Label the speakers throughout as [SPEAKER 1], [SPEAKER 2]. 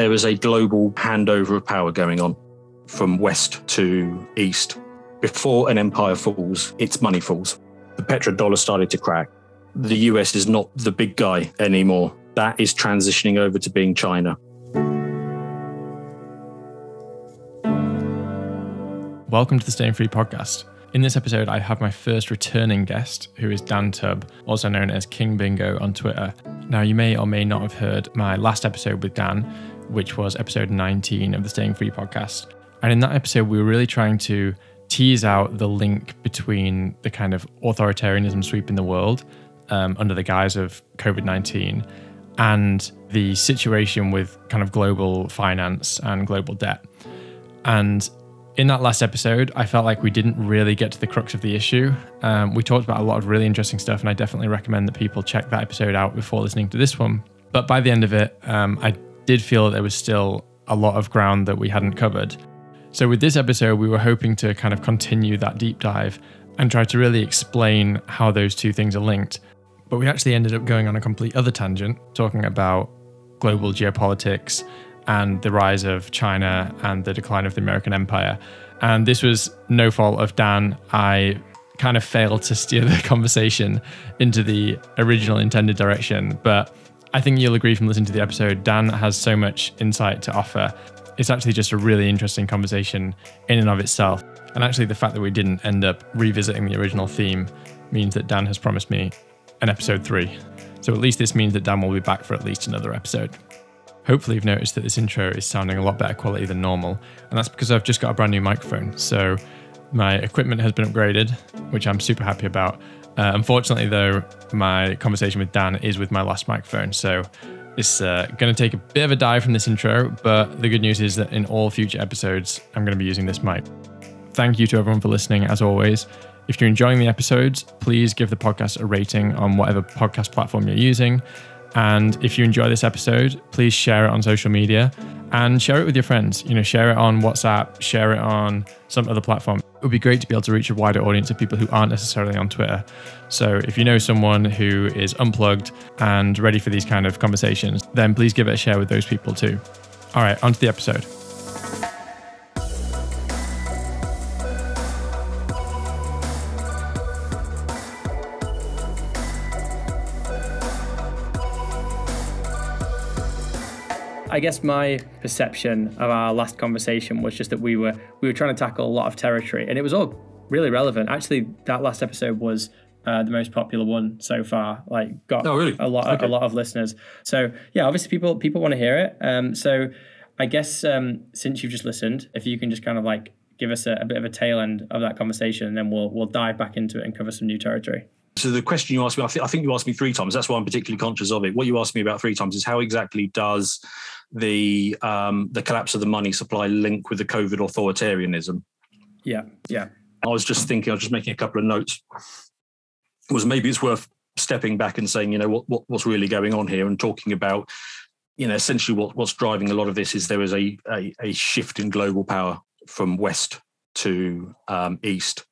[SPEAKER 1] there is a global handover of power going on from west to east. Before an empire falls, its money falls. The petrodollar started to crack. The US is not the big guy anymore. That is transitioning over to being China.
[SPEAKER 2] Welcome to the Staying Free podcast. In this episode, I have my first returning guest, who is Dan Tubb, also known as Kingbingo on Twitter. Now, you may or may not have heard my last episode with Dan, which was episode 19 of the Staying Free podcast. And in that episode, we were really trying to tease out the link between the kind of authoritarianism sweeping the world um, under the guise of COVID 19 and the situation with kind of global finance and global debt. And in that last episode, I felt like we didn't really get to the crux of the issue. Um, we talked about a lot of really interesting stuff, and I definitely recommend that people check that episode out before listening to this one. But by the end of it, um, I did feel that there was still a lot of ground that we hadn't covered. So, with this episode, we were hoping to kind of continue that deep dive and try to really explain how those two things are linked. But we actually ended up going on a complete other tangent, talking about global geopolitics and the rise of China and the decline of the American empire. And this was no fault of Dan. I kind of failed to steer the conversation into the original intended direction. But I think you'll agree from listening to the episode, Dan has so much insight to offer. It's actually just a really interesting conversation in and of itself. And actually, the fact that we didn't end up revisiting the original theme means that Dan has promised me an episode three. So at least this means that Dan will be back for at least another episode. Hopefully, you've noticed that this intro is sounding a lot better quality than normal, and that's because I've just got a brand new microphone. So, my equipment has been upgraded, which I'm super happy about. Uh, unfortunately, though, my conversation with Dan is with my last microphone, so it's uh, going to take a bit of a dive from this intro, but the good news is that in all future episodes, I'm going to be using this mic. Thank you to everyone for listening, as always. If you're enjoying the episodes, please give the podcast a rating on whatever podcast platform you're using. And if you enjoy this episode, please share it on social media and share it with your friends. You know, share it on WhatsApp, share it on some other platform. It would be great to be able to reach a wider audience of people who aren't necessarily on Twitter. So if you know someone who is unplugged and ready for these kind of conversations, then please give it a share with those people too. All right, on to the episode. I guess my perception of our last conversation was just that we were we were trying to tackle a lot of territory, and it was all really relevant. Actually, that last episode was uh, the most popular one so far. Like, got
[SPEAKER 1] oh, really?
[SPEAKER 2] a lot okay. a lot of listeners. So yeah, obviously people people want to hear it. Um, so I guess um, since you've just listened, if you can just kind of like give us a, a bit of a tail end of that conversation, and then we'll we'll dive back into it and cover some new territory.
[SPEAKER 1] So the question you asked me, I, th- I think you asked me three times. That's why I'm particularly conscious of it. What you asked me about three times is how exactly does the um, the collapse of the money supply link with the COVID authoritarianism.
[SPEAKER 2] Yeah, yeah.
[SPEAKER 1] I was just thinking. I was just making a couple of notes. Was maybe it's worth stepping back and saying, you know, what, what what's really going on here, and talking about, you know, essentially what what's driving a lot of this is there is a a, a shift in global power from west to um, east,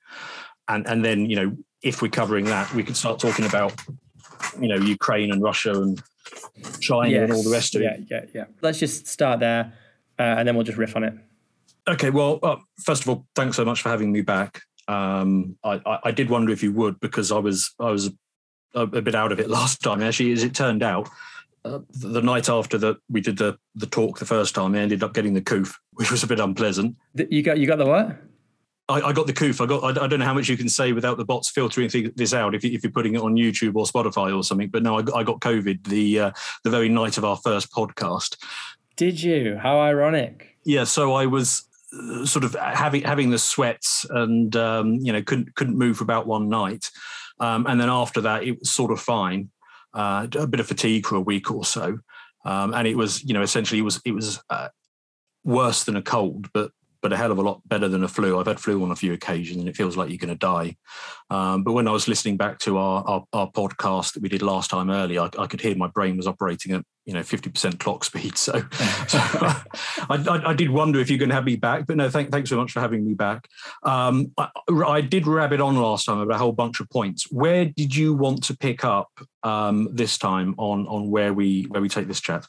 [SPEAKER 1] and and then you know if we're covering that, we could start talking about, you know, Ukraine and Russia and China yes. and all the rest of
[SPEAKER 2] it. Yeah, yeah, yeah. Let's just start there, uh, and then we'll just riff on it.
[SPEAKER 1] Okay. Well, uh, first of all, thanks so much for having me back. Um, I, I, I, did wonder if you would because I was I was a, a bit out of it last time. Actually, as it turned out, uh, the night after that we did the the talk the first time, I ended up getting the coof, which was a bit unpleasant.
[SPEAKER 2] You got you got the what?
[SPEAKER 1] I, I, got the coof. I got. I, I, don't know how much you can say without the bots filtering this out. If, you, if you're putting it on YouTube or Spotify or something, but no, I, I got COVID the uh, the very night of our first podcast.
[SPEAKER 2] Did you? How ironic.
[SPEAKER 1] Yeah. So I was uh, sort of having having the sweats and um, you know couldn't couldn't move for about one night, um, and then after that it was sort of fine. Uh, a bit of fatigue for a week or so, um, and it was you know essentially it was it was uh, worse than a cold, but but a hell of a lot better than a flu. I've had flu on a few occasions and it feels like you're going to die. Um, but when I was listening back to our, our, our podcast that we did last time earlier, I, I, could hear my brain was operating at you know 50% clock speed. So, so I, I, I, did wonder if you're going to have me back. But no, thank, thanks so much for having me back. Um, I, I, did rabbit on last time about a whole bunch of points. Where did you want to pick up um, this time on on where we where we take this chat?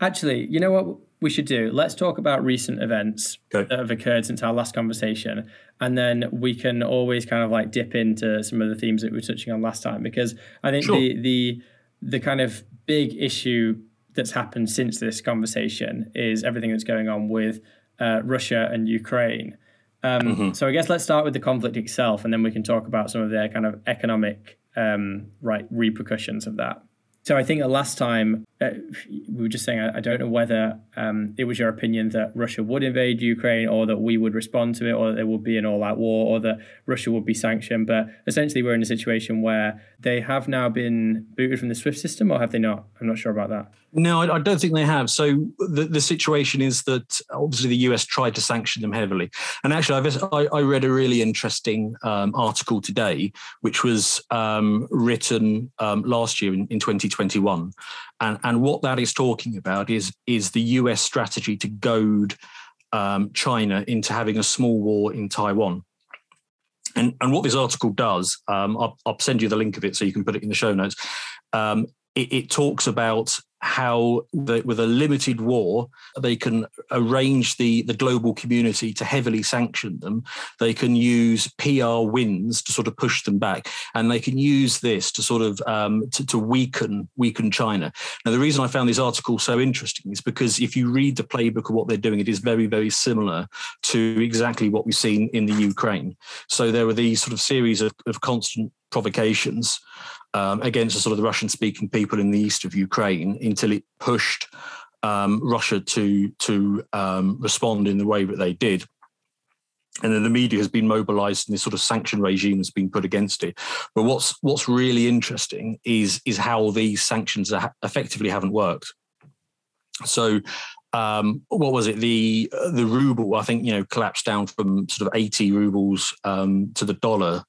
[SPEAKER 2] Actually, you know what?
[SPEAKER 3] We should do, let's talk about recent events okay. that have occurred since our last conversation. And then we can always kind of like dip into some of the themes that we were touching on last time. Because I think sure. the the the kind of big issue that's happened since this conversation is everything that's going on with uh, Russia and Ukraine. Um, mm-hmm. So I guess let's start with the conflict itself, and then we can talk about some of the kind of economic um, right repercussions of that. So I think the last time uh, we were just saying, I, I don't know whether um, it was your opinion that Russia would invade Ukraine or that we would respond to it or that there would be an all out war or that Russia would be sanctioned. But essentially, we're in a situation where they have now been booted from the SWIFT system or have they not? I'm not sure about that.
[SPEAKER 1] No, I, I don't think they have. So the, the situation is that obviously the US tried to sanction them heavily. And actually, I, I read a really interesting um, article today, which was um, written um, last year in, in 2021. And, and what that is talking about is, is the US strategy to goad um, China into having a small war in Taiwan. And, and what this article does, um, I'll, I'll, send you the link of it so you can put it in the show notes. Um, it, it, talks about how the, with a limited war they can arrange the the global community to heavily sanction them. They can use pr wins to sort of push them back. And they can use this to sort of um, to, to, weaken weaken china. Now the reason i found this article so interesting is because if you read the playbook of what they're doing it is very very similar to exactly what we've seen in the ukraine. So there are these sort of series of, of constant provocations um, against the sort of the Russian speaking people in the east of Ukraine until it pushed um, Russia to to um, respond in the way that they did. And then the media has been mobilized and this sort of sanction regime has been put against it. But what's what's really interesting is is how these sanctions effectively haven't worked. So um, what was it? The the ruble, I think, you know, collapsed down from sort of 80 rubles um, to the dollar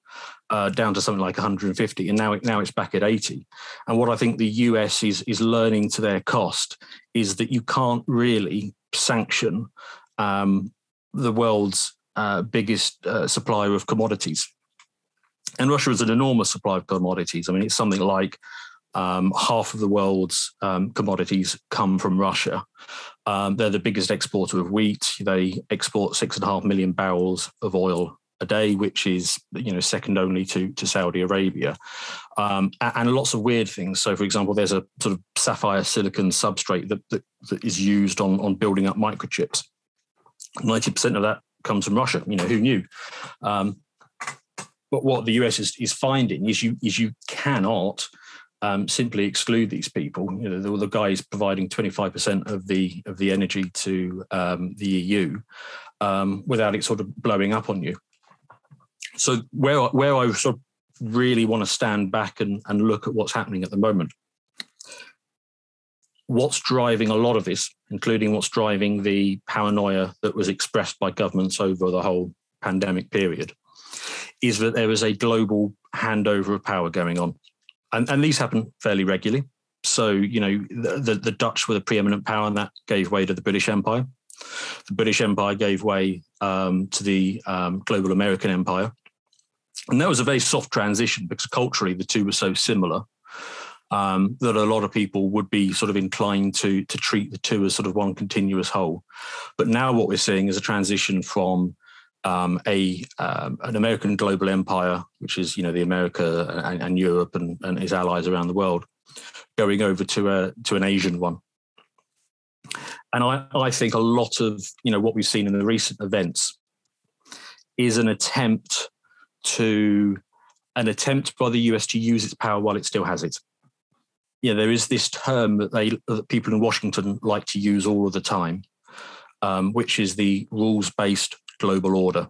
[SPEAKER 1] uh, down to something like 150, and now it, now it's back at 80. And what I think the US is is learning to their cost is that you can't really sanction um, the world's uh, biggest uh, supplier of commodities. And Russia is an enormous supply of commodities. I mean, it's something like um, half of the world's um, commodities come from Russia. Um, they're the biggest exporter of wheat. They export six and a half million barrels of oil a day, which is you know second only to to Saudi Arabia, um, and lots of weird things. So, for example, there's a sort of sapphire silicon substrate that, that, that is used on on building up microchips. Ninety percent of that comes from Russia. You know, who knew? Um, but what the US is, is finding is you is you cannot um, simply exclude these people. You know, the, the guys providing 25% of the of the energy to um, the EU um, without it sort of blowing up on you so where where I sort of really want to stand back and, and look at what's happening at the moment. What's driving a lot of this, including what's driving the paranoia that was expressed by governments over the whole pandemic period, is that there is a global handover of power going on. And, and these happen fairly regularly. So, you know, the, the, the Dutch were the preeminent power, and that gave way to the British Empire. The British Empire gave way um, to the um, global American Empire. And that was a very soft transition because culturally the two were so similar um, that a lot of people would be sort of inclined to to treat the two as sort of one continuous whole. But now what we're seeing is a transition from um, a um, an American global empire, which is you know the America and, and Europe and, and its allies around the world, going over to a to an Asian one. And I, I think a lot of you know what we've seen in the recent events is an attempt to an attempt by the US to use its power while it still has it. Yeah, there is this term that they that people in Washington like to use all of the time, um, which is the rules-based global order.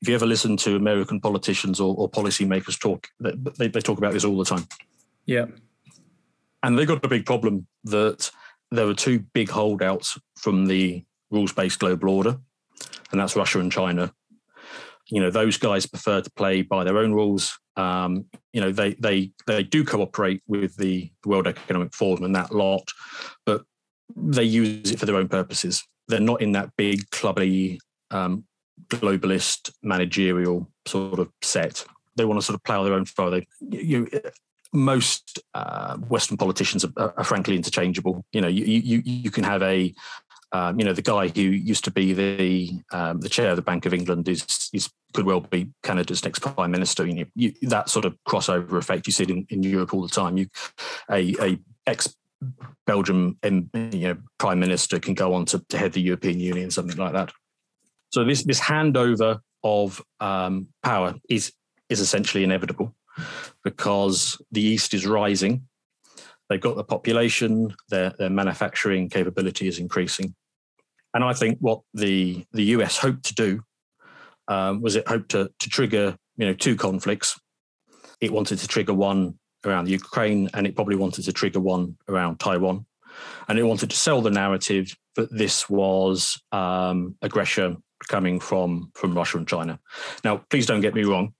[SPEAKER 1] If you ever listen to American politicians or, or policymakers talk, they, they talk about this all the time.
[SPEAKER 3] Yeah,
[SPEAKER 1] and they've got a big problem that there are two big holdouts from the rules-based global order, and that's Russia and China you know those guys prefer to play by their own rules. Um, you know they they they do cooperate with the World Economic Forum and that lot, but they use it for their own purposes. They're not in that big clubby um, globalist managerial sort of set. They want to sort of plough their own furrow. They, you, most uh, Western politicians are, are, frankly interchangeable. You know, you, you you can have a um, you know, the guy who used to be the um, the chair of the Bank of England is, is could well be Canada's next prime minister. You know, you, that sort of crossover effect you see it in, in Europe all the time. You a, a ex Belgium you know, prime minister can go on to, to head the European Union, something like that. So this this handover of um, power is is essentially inevitable because the East is rising. They've got the population, their, their manufacturing capability is increasing. And I think what the, the US hoped to do um, was it hoped to, to trigger you know two conflicts. It wanted to trigger one around the Ukraine, and it probably wanted to trigger one around Taiwan. And it wanted to sell the narrative that this was um, aggression coming from, from Russia and China. Now, please don't get me wrong.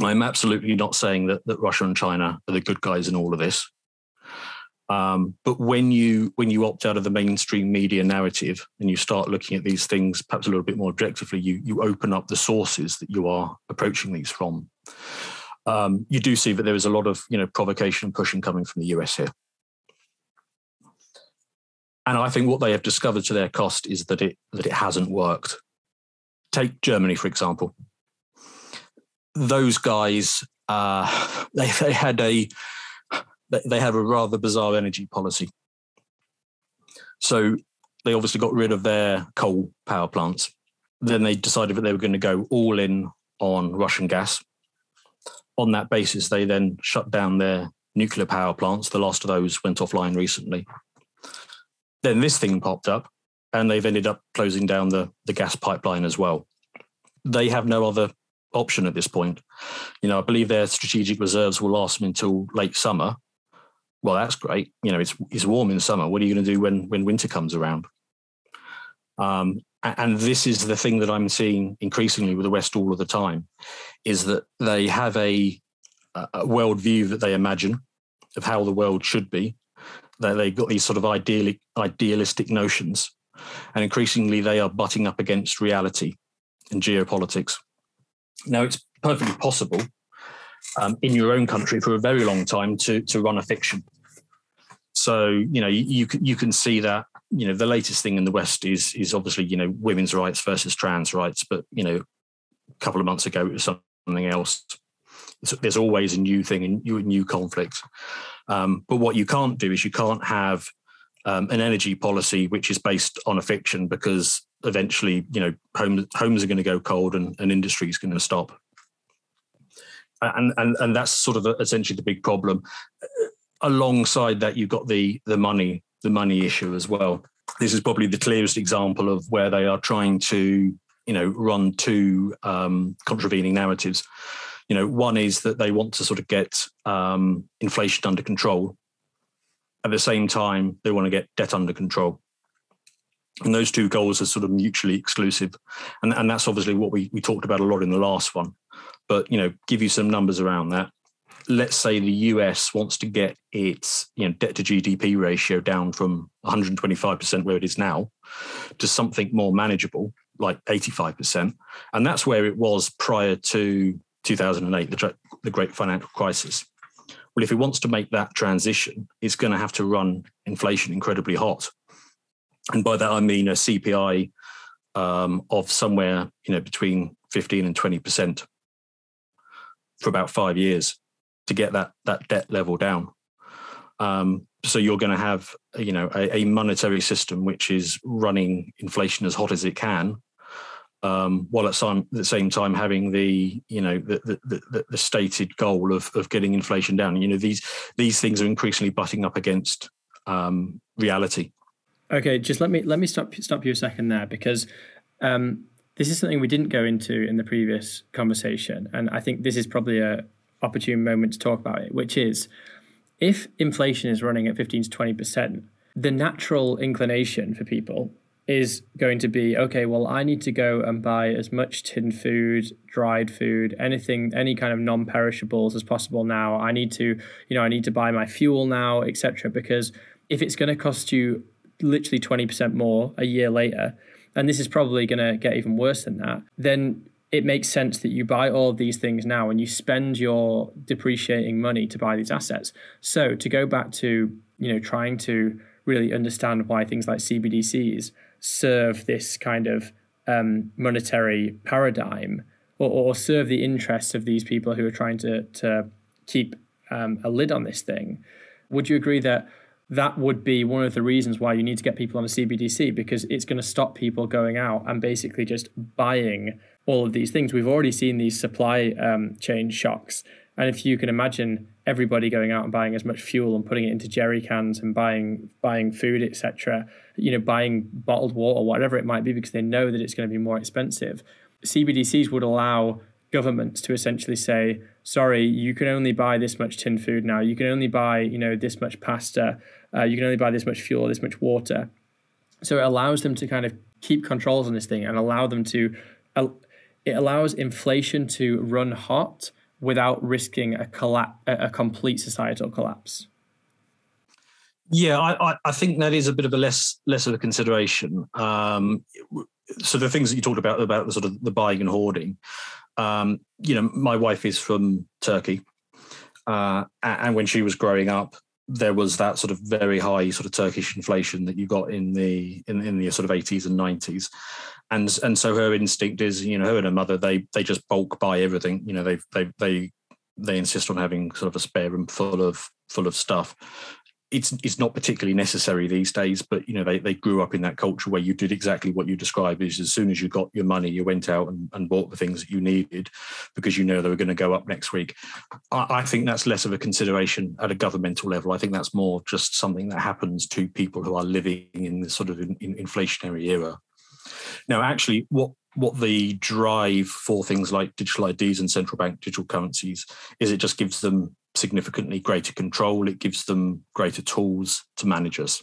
[SPEAKER 1] I'm absolutely not saying that, that Russia and China are the good guys in all of this. Um, but when you when you opt out of the mainstream media narrative and you start looking at these things perhaps a little bit more objectively, you you open up the sources that you are approaching these from. Um, you do see that there is a lot of you know provocation and pushing coming from the US here. And I think what they have discovered to their cost is that it that it hasn't worked. Take Germany, for example. Those guys, uh, they, they had a they have a rather bizarre energy policy. So they obviously got rid of their coal power plants. Then they decided that they were going to go all in on Russian gas. On that basis, they then shut down their nuclear power plants. The last of those went offline recently. Then this thing popped up, and they've ended up closing down the, the gas pipeline as well. They have no other option at this point. You know, I believe their strategic reserves will last them until late summer, well, that's great. You know, it's it's warm in summer. What are you going to do when when winter comes around? Um, and this is the thing that I'm seeing increasingly with the West all of the time, is that they have a, a world view that they imagine of how the world should be. That they've got these sort of idealic, idealistic notions, and increasingly they are butting up against reality and geopolitics. Now, it's perfectly possible um, in your own country for a very long time to to run a fiction. So you know you, you can see that you know the latest thing in the West is is obviously you know women's rights versus trans rights, but you know a couple of months ago it was something else. There's always a new thing and new new conflict. Um, but what you can't do is you can't have um, an energy policy which is based on a fiction because eventually you know homes homes are going to go cold and, and industry is going to stop and and and that's sort of essentially the big problem. Alongside that, you've got the the money the money issue as well. This is probably the clearest example of where they are trying to you know run two um, contravening narratives. You know, one is that they want to sort of get um, inflation under control. At the same time, they want to get debt under control. And those two goals are sort of mutually exclusive. And, and that's obviously what we, we talked about a lot in the last one but you know, give you some numbers around that. Let's say the US wants to get its you know debt to GDP ratio down from 125% where it is now to something more manageable, like 85%, and that's where it was prior to 2008, the, the great financial crisis. Well, if it wants to make that transition, it's going to have to run inflation incredibly hot, and by that I mean a CPI um, of somewhere you know between 15 and 20 percent for about five years to get that that debt level down. Um, so you're going to have you know a, a, monetary system which is running inflation as hot as it can, um, while at some, the same time having the you know the, the, the, the stated goal of of getting inflation down. You know these these things are increasingly butting up against um, reality.
[SPEAKER 3] Okay, just let me let me stop stop you a second there because um, this is something we didn't go into in the previous conversation, and I think this is probably a opportune moment to talk about it, which is if inflation is running at 15 to 20%, the natural inclination for people is going to be okay, well, I need to go and buy as much tinned food, dried food, anything, any kind of non perishables as possible now. I need to, you know, I need to buy my fuel now, etc. Because if it's going to cost you literally 20% more a year later, and this is probably going to get even worse than that, then it makes sense that you buy all these things now and you spend your depreciating money to buy these assets. So to go back to, you know, trying to
[SPEAKER 2] really understand why things like CBDCs serve this kind of um, monetary paradigm or, or, serve the interests of these people who are trying to, to keep um, a lid on this thing. Would you agree that that would be one of the reasons why you need to get people on a CBDC because it's going to stop people going out and basically just buying all of these things. We've already seen these supply um, chain shocks. And if you can imagine everybody going out and buying as much fuel and putting it into jerry cans and buying buying food, etc., you know, buying bottled water, whatever it might be, because they know that it's going to be more expensive. CBDCs would allow governments to essentially say, sorry, you can only buy this much tin food now. You can only buy, you know, this much pasta. Uh, you can only buy this much fuel, this much water. So it allows them to kind of keep controls on this thing and allow them to. Uh, it allows inflation to run hot without risking a collapse, a complete societal collapse.
[SPEAKER 1] Yeah, I, I, think that is a bit of a less less of a consideration. Um, so the things that you talked about about the sort of the buying and hoarding, um, you know, my wife is from Turkey, uh, and when she was growing up, there was that sort of very high sort of Turkish inflation that you got in the in, in the sort of 80s and 90s, and and so her instinct is, you know, her and her mother they they just bulk buy everything. You know, they they they they insist on having sort of a spare room full of full of stuff it's it's not particularly necessary these days, but you know they, they grew up in that culture where you did exactly what you described. Is as soon as you got your money, you went out and, and bought the things that you needed because you know they were going to go up next week. I, I, think that's less of a consideration at a governmental level. I think that's more just something that happens to people who are living in this sort of in, in inflationary era. Now, actually, what what the drive for things like digital IDs and central bank digital currencies is, it just gives them significantly greater control. It gives them greater tools to manage us.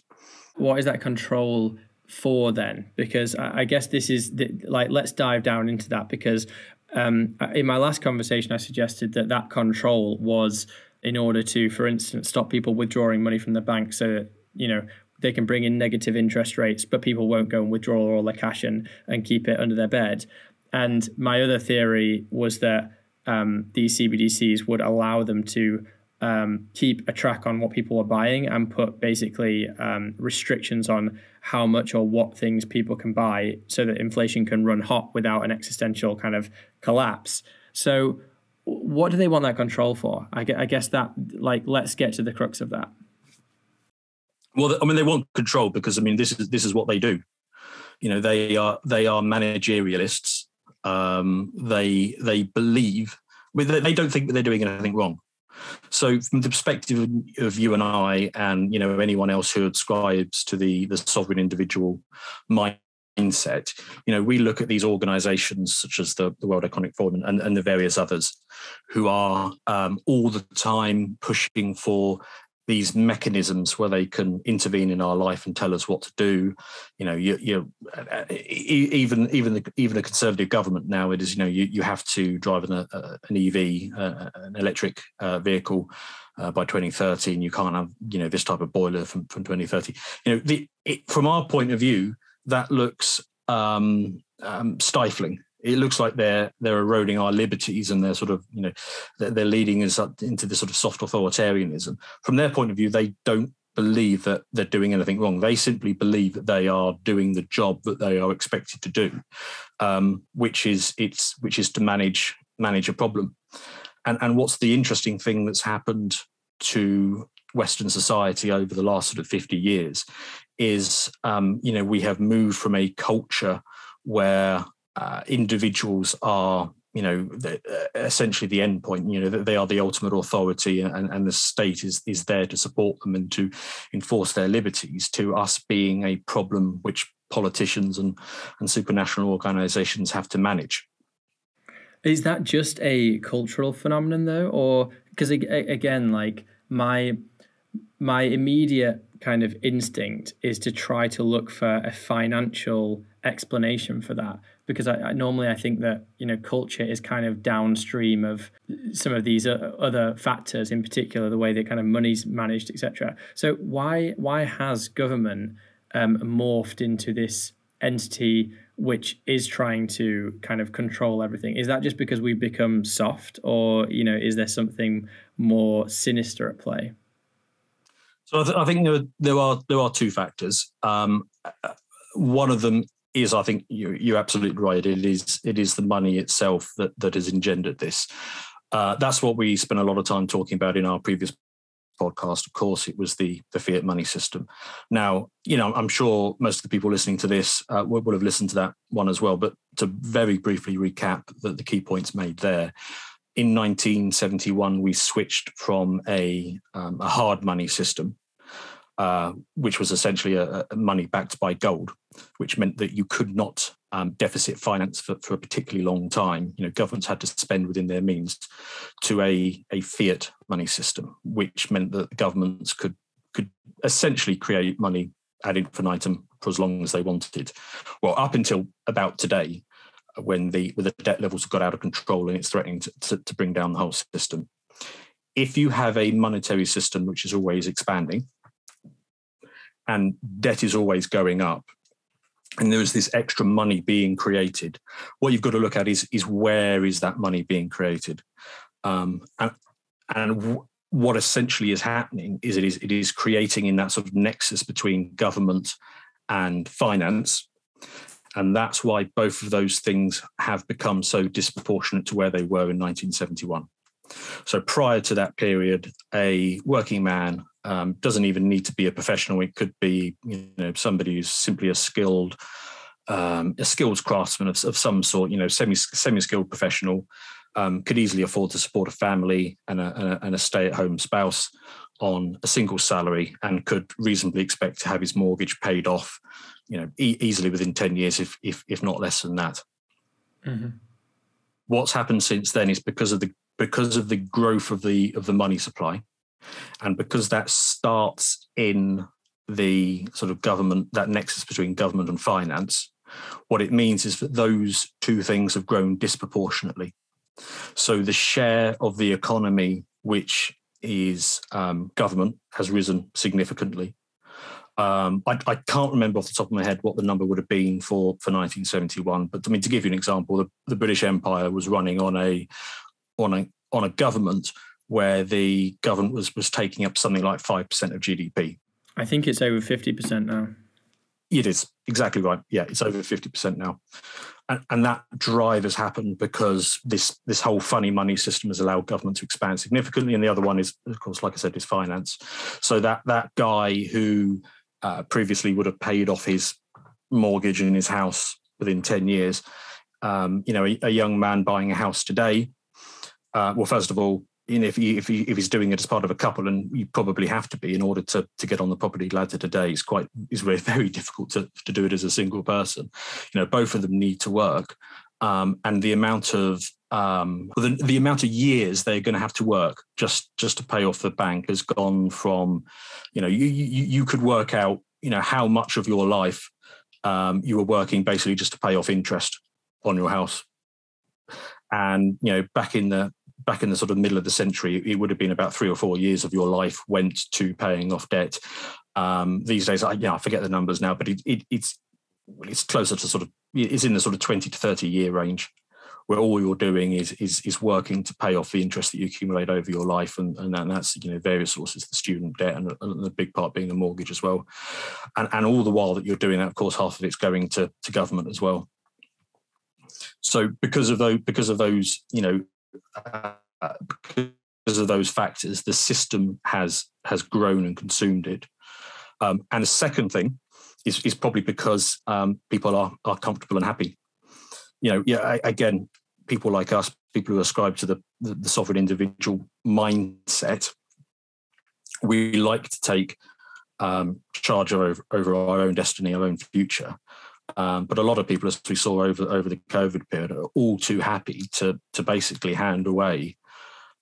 [SPEAKER 2] What is that control for then? Because I guess this is the, like, let's dive down into that because um, in my last conversation, I suggested that that control was in order to, for instance, stop people withdrawing money from the bank so that, you know, they can bring in negative interest rates, but people won't go and withdraw all their cash and, and keep it under their bed. And my other theory was that um, these CBDCs would allow them to um, keep a track on what people are buying and put basically um, restrictions on how much or what things people can buy so that inflation can run hot without an existential kind of collapse. So, what do they want that control for? I guess that, like, let's get to the crux of that.
[SPEAKER 1] Well, I mean, they want control because I mean, this is this is what they do. You know, they are they are managerialists um, they they believe they don't think that they're doing anything wrong. So, from the perspective of you and I, and you know anyone else who ascribes to the the sovereign individual mindset, you know, we look at these organisations such as the, the World Economic Forum and, and the various others who are um, all the time pushing for these mechanisms where they can intervene in our life and tell us what to do. You know, you, you even even the, even a conservative government now it is you know you, you have to drive an, uh, an EV, uh, an electric uh, vehicle. Uh, by 2030, and you can't have you know this type of boiler from, from 2030. You know, the, it, from our point of view, that looks um, um, stifling it looks like they're they're eroding our liberties and they're sort of you know they're, leading us into this sort of soft authoritarianism. From their point of view, they don't believe that they're doing anything wrong. They simply believe that they are doing the job that they are expected to do, um, which is it's which is to manage manage a problem. And and what's the interesting thing that's happened to Western society over the last sort of 50 years is um, you know we have moved from a culture where uh, individuals are you know the, uh, essentially the end point you know that they are the ultimate authority and, and the state is is there to support them and to enforce their liberties to us being a problem which politicians and and supranational organizations have to manage.
[SPEAKER 2] Is that just a cultural phenomenon though? Or because again like my my immediate kind of instinct is to try to look for a financial explanation for that because I, I, normally I think that you know culture is kind of downstream of some of these other factors, in particular the way that kind of money's managed, etc. So why why has government um, morphed into this entity which is trying to kind of control everything? Is that just because we've become soft, or you know, is there something more sinister at play?
[SPEAKER 1] I, th- I, think there, there are there are two factors. Um, one of them is, I think you, you're absolutely right. It is it is the money itself that that has engendered this. Uh, that's what we spent a lot of time talking about in our previous podcast. Of course, it was the the fiat money system. Now, you know, I'm sure most of the people listening to this uh, will, will, have listened to that one as well. But to very briefly recap the, the key points made there. In 1971, we switched from a, um, a hard money system uh, which was essentially a, a, money backed by gold, which meant that you could not um, deficit finance for, for a particularly long time. You know, governments had to spend within their means to a, a fiat money system, which meant that governments could could essentially create money ad infinitum for as long as they wanted. Well, up until about today, when the when the debt levels got out of control and it's threatening to, to, to bring down the whole system. If you have a monetary system which is always expanding, and debt is always going up. And there is this extra money being created. What you've got to look at is is where is that money being created? Um, and and w- what essentially is happening is it is it is creating in that sort of nexus between government and finance. And that's why both of those things have become so disproportionate to where they were in 1971 so prior to that period a working man um, doesn't even need to be a professional. It could be you know somebody who's simply a skilled um, a skilled craftsman of, of, some sort. You know, semi semi skilled professional um, could easily afford to support a family and a, and a, a stay at home spouse on a single salary and could reasonably expect to have his mortgage paid off. You know, e- easily within ten years, if if if not less than that. Mm-hmm. What's happened since then is because of the because of the growth of the of the money supply and because that starts in the sort of government, that nexus between government and finance, what it means is that those two things have grown disproportionately. So the share of the economy which is um, government has risen significantly. Um, I, I, can't remember off the top of my head what the number would have been for, for 1971, but I mean to give you an example, the, the British Empire was running on a on a on a government where the government was was taking up something like five percent of GDP.
[SPEAKER 2] I think it's over fifty percent now.
[SPEAKER 1] It is exactly right. Yeah, it's over fifty percent now, and, and that drive has happened because this this whole funny money system has allowed government to expand significantly. And the other one is, of course, like I said, is finance. So that that guy who uh, previously would have paid off his mortgage in his house within ten years, um, you know, a, a, young man buying a house today. Uh, well, first of all, you know, if he, if he, if he's doing it as part of a couple, and you probably have to be in order to to get on the property ladder today, it's quite it's very very difficult to to do it as a single person. You know, both of them need to work, um, and the amount of um, the, the amount of years they're going to have to work just just to pay off the bank has gone from, you know, you you, you could work out you know how much of your life um, you were working basically just to pay off interest on your house and you know back in the back in the sort of middle of the century, it would have been about three or four years of your life went to paying off debt. Um, these days, I, yeah, I forget the numbers now, but it, it, it's it's closer to sort of it's in the sort of twenty to thirty year range, where all you're doing is is is working to pay off the interest that you accumulate over your life, and and that's you know various sources, the student debt, and, and the big part being the mortgage as well, and and all the while that you're doing that, of course, half of it's going to to government as well. So because of those because of those you know because of those factors, the system has has grown and consumed it. Um, and the second thing is, is probably because um, people are are comfortable and happy. You know, yeah, again, people like us, people who ascribe to the, the, the sovereign individual mindset, we like to take um, charge over, over our own destiny, our own future. Um, but a lot of people, as we saw over over the COVID period, are all too happy to to basically hand away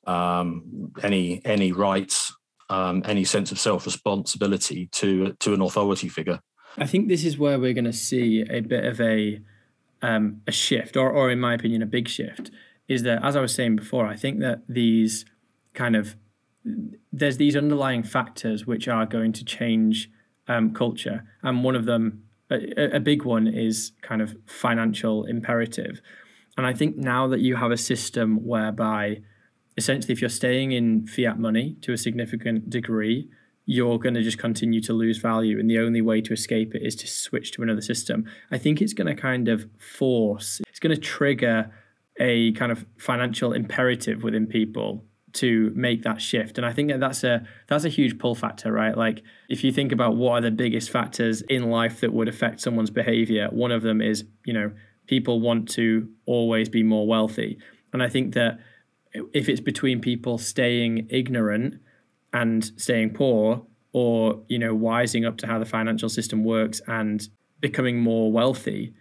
[SPEAKER 1] um, any any rights, um, any sense of self responsibility to to an authority figure.
[SPEAKER 2] I think this is where we're going to see a bit of a um, a shift, or or in my opinion, a big shift. Is that as I was saying before, I think that these kind of there's these underlying factors which are going to change um, culture, and one of them a, a big one is kind of financial imperative. And I think now that you have a system whereby essentially if you're staying in fiat money to a significant degree, you're going to just continue to lose value and the only way to escape it is to switch to another system i think it's going to kind of force it's going to trigger a kind of financial imperative within people to make that shift. And i think that that's a that's a huge pull factor right? Like if you think about what are the biggest factors in life that would affect someone's behavior one of them is you know people want to always be more wealthy. And i think that if it's between people staying ignorant and staying poor or you know wising up to how the financial system works and becoming more wealthy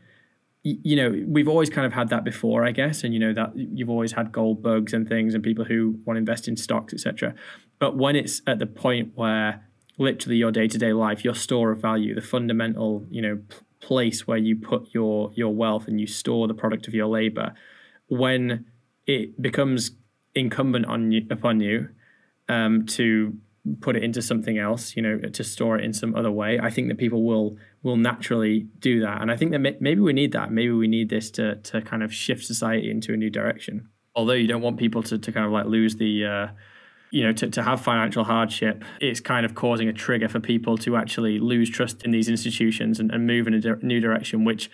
[SPEAKER 2] you know we've always kind of had that before i guess and you know that you've always had gold bugs and things and people who want to invest in stocks etc but when it's at the point where literally your day-to-day life your store of value the fundamental you know place where you put your your wealth and you store the product of your labor when it becomes incumbent on you upon you um, to put it into something else, you know, to store it in some other way. I think that people will will naturally do that, and I think that maybe we need that. Maybe we need this to to kind of shift society into a new direction. Although you don't want people to to kind of like lose the. Uh, you know, to, to have financial hardship, it's kind of causing a trigger for people to actually lose trust in these institutions and, and move in a di- new direction, which,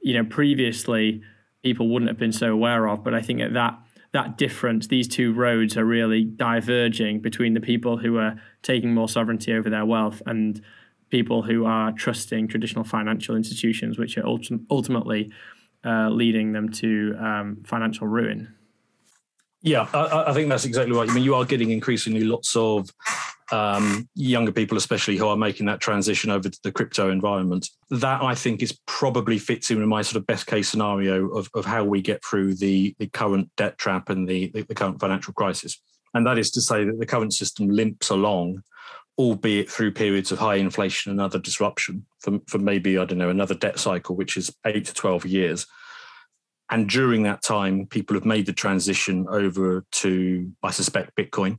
[SPEAKER 2] you know, previously people wouldn't have been so aware of. But I think that that that difference, these two roads are really diverging between the people who are taking more sovereignty over their wealth and people who are trusting traditional financial institutions, which are ulti- ultimately uh, leading them to um, financial ruin.
[SPEAKER 1] Yeah, I, I, think that's exactly right. I mean, you are getting increasingly lots of um, younger people, especially who are making that transition over to the crypto environment. That I think is probably fits in with my sort of best case scenario of, of how we get through the, the current debt trap and the, the current financial crisis. And that is to say that the current system limps along, albeit through periods of high inflation and other disruption for, for maybe, I don't know, another debt cycle, which is eight to 12 years. And during that time, people have made the transition over to, I suspect, Bitcoin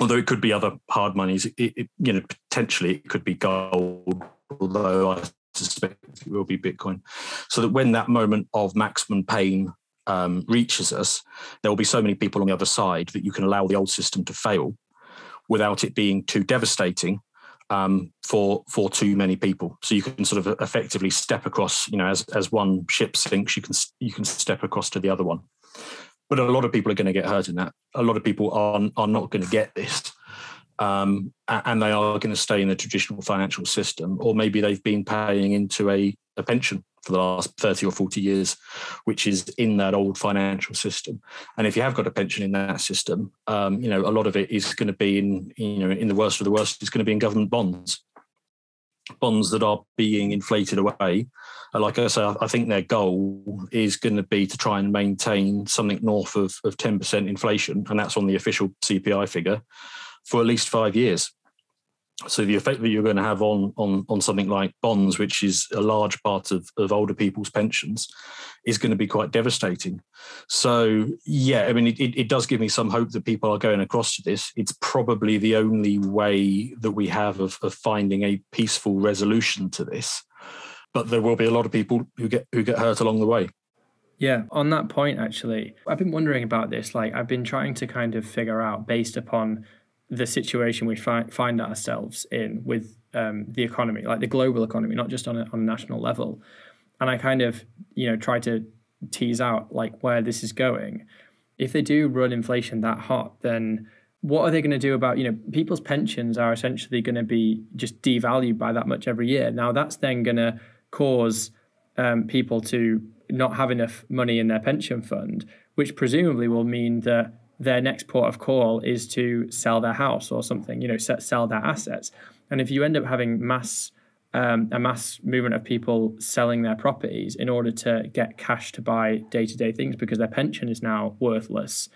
[SPEAKER 1] although it could be other hard monies, it, it, you know, potentially it could be gold, although I suspect it will be Bitcoin. So that when that moment of maximum pain um, reaches us, there will be so many people on the other side that you can allow the old system to fail without it being too devastating um, for for too many people. So you can sort of effectively step across, you know, as as one ship sinks, you can you can step across to the other one but a lot of people are going to get hurt in that. A lot of people are are not going to get this, um, and they are going to stay in the traditional financial system, or maybe they've been paying into a, a pension for the last 30 or 40 years, which is in that old financial system. And if you have got a pension in that system, um, you know, a lot of it is going to be in, you know, in the worst of the worst, it's going to be in government bonds bonds that are being inflated away. Like I say, I think their goal is going to be to try and maintain something north of, of 10% inflation, and that's on the official CPI figure, for at least five years. So the effect that you're going to have on on on something like bonds, which is a large part of, of older people's pensions, is going to be quite devastating. So yeah, I mean, it, it, does give me some hope that people are going across to this. It's probably the only way that we have of, of finding a peaceful resolution to this. But there will be a lot of people who get who get hurt along the way.
[SPEAKER 2] Yeah, on that point, actually, I've been wondering about this. Like, I've been trying to kind of figure out based upon the situation we find find ourselves in with um, the economy, like the global economy, not just on a, on a national level. And I kind of, you know, try to tease out like where this is going. If they do run inflation that hot, then what are they going to do about, you know, people's pensions are essentially going to be just devalued by that much every year. Now that's then going to cause um, people to not have enough money in their pension fund, which presumably will mean that their next port of call is to sell their house or something, you know, sell their assets. And if you end up having mass um, a mass movement of people selling their properties in order to get cash to buy day to day things because their pension is now worthless.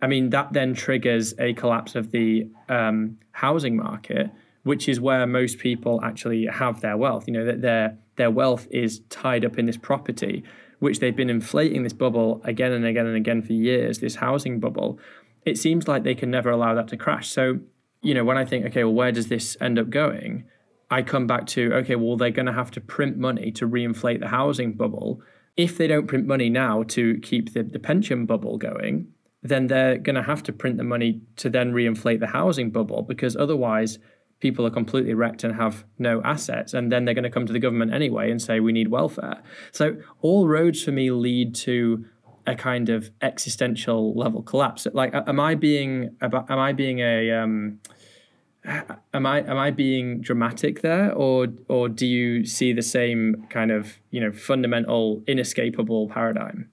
[SPEAKER 2] I mean, that then triggers a collapse of the um, housing market, which is where most people actually have their wealth. You know, that their their wealth is tied up in this property which they've been inflating this bubble again and again and again for years, this housing bubble, it seems like they can never allow that to crash. So, you know, when I think, okay, well, where does this end up going? I come back to, okay, well, they're going to have to print money to reinflate the housing bubble. If they don't print money now to keep the, the pension bubble going, then they're going to have to print the money to then reinflate the housing bubble because otherwise people are completely wrecked and have no assets and then they're going to come to the government anyway and say we need welfare so all roads for me lead to a kind of existential level collapse like am i being am i being a um, am I am I being dramatic there, or or do you see the same kind of you know fundamental inescapable paradigm?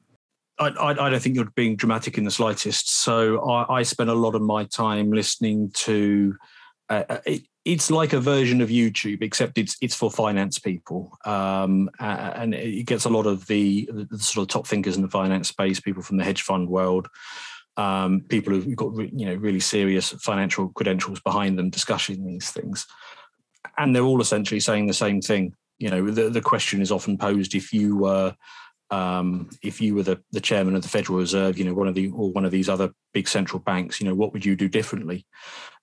[SPEAKER 1] I, I, I don't think you're being dramatic in the slightest. So I, I spend a lot of my time listening to. Uh, uh it's like a version of YouTube, except it's it's for finance people, um, and it gets a lot of the, the, sort of top thinkers in the finance space, people from the hedge fund world, um, people who've got you know really serious financial credentials behind them discussing these things, and they're all essentially saying the same thing. You know, the, the question is often posed: if you were um, if you were the, the chairman of the Federal Reserve, you know, one of the or one of these other big central banks, you know, what would you do differently?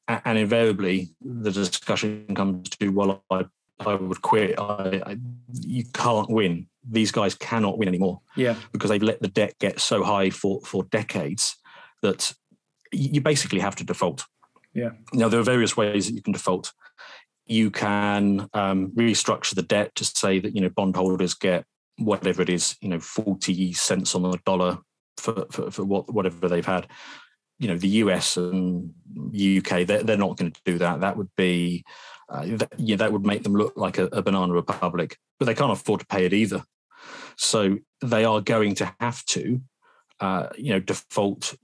[SPEAKER 1] And, invariably, the discussion comes to, well, I, I would quit. I, I, you can't win. These guys cannot win anymore.
[SPEAKER 2] Yeah,
[SPEAKER 1] because they've let the debt get so high for for decades that you basically have to default.
[SPEAKER 2] Yeah.
[SPEAKER 1] Now there are various ways that you can default. You can um, restructure the debt to say that you know bondholders get whatever it is, you know, forty cents on the dollar for for, for what whatever they've had. You know, the US and UK, they're, they're not going to do that. That would be, uh, that, yeah, that would make them look like a, a banana republic. But they can't afford to pay it either. So they are going to have to uh, you know, default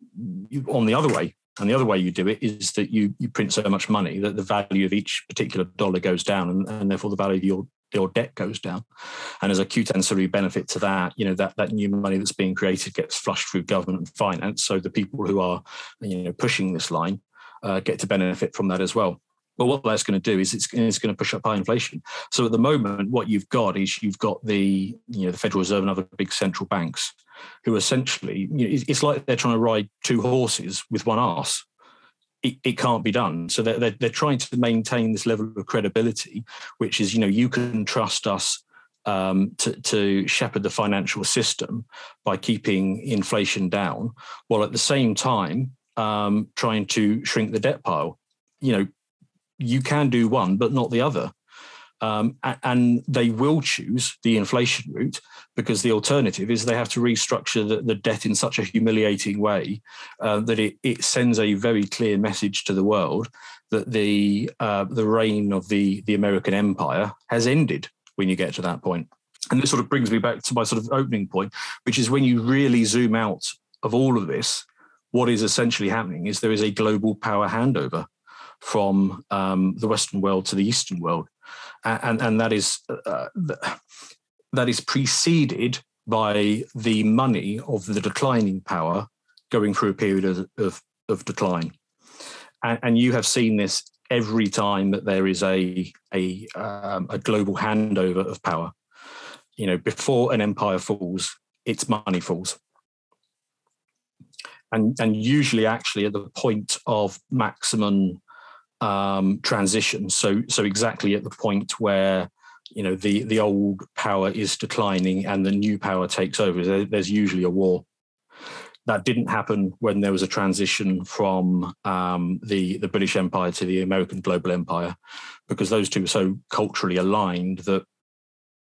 [SPEAKER 1] on the other way. And the other way you do it is that you you print so much money that the value of each particular dollar goes down, and, and therefore the value of your your debt goes down. And as a acute ancillary benefit to that, you know, that, that new money that's being created gets flushed through government finance. So the people who are, you know, pushing this line uh, get to benefit from that as well. But what that's going to do is it's, it's going to push up high inflation. So at the moment, what you've got is you've got the you know the Federal Reserve and other big central banks who essentially you know, it's like they're trying to ride two horses with one ass. It, it can't be done. So they're, they're, they're trying to maintain this level of credibility, which is you know you can trust us um, to, to, shepherd the financial system by keeping inflation down, while at the same time um, trying to shrink the debt pile. You know, you can do one, but not the other. Um, and they will choose the inflation route because the alternative is they have to restructure the, the debt in such a humiliating way uh, that it, it, sends a very clear message to the world that the uh, the reign of the the American empire has ended when you get to that point. And this sort of brings me back to my sort of opening point, which is when you really zoom out of all of this, what is essentially happening is there is a global power handover from um, the Western world to the Eastern world, and and that is uh, that is preceded by the money of the declining power going through a period of, of, of decline, and, and, you have seen this every time that there is a a, um, a global handover of power. You know, before an empire falls, its money falls and and usually actually at the point of maximum um, transition. So so exactly at the point where you know the the old power is declining and the new power takes over. There, there's usually a war. That didn't happen when there was a transition from um, the the British Empire to the American global empire, because those two were so culturally aligned that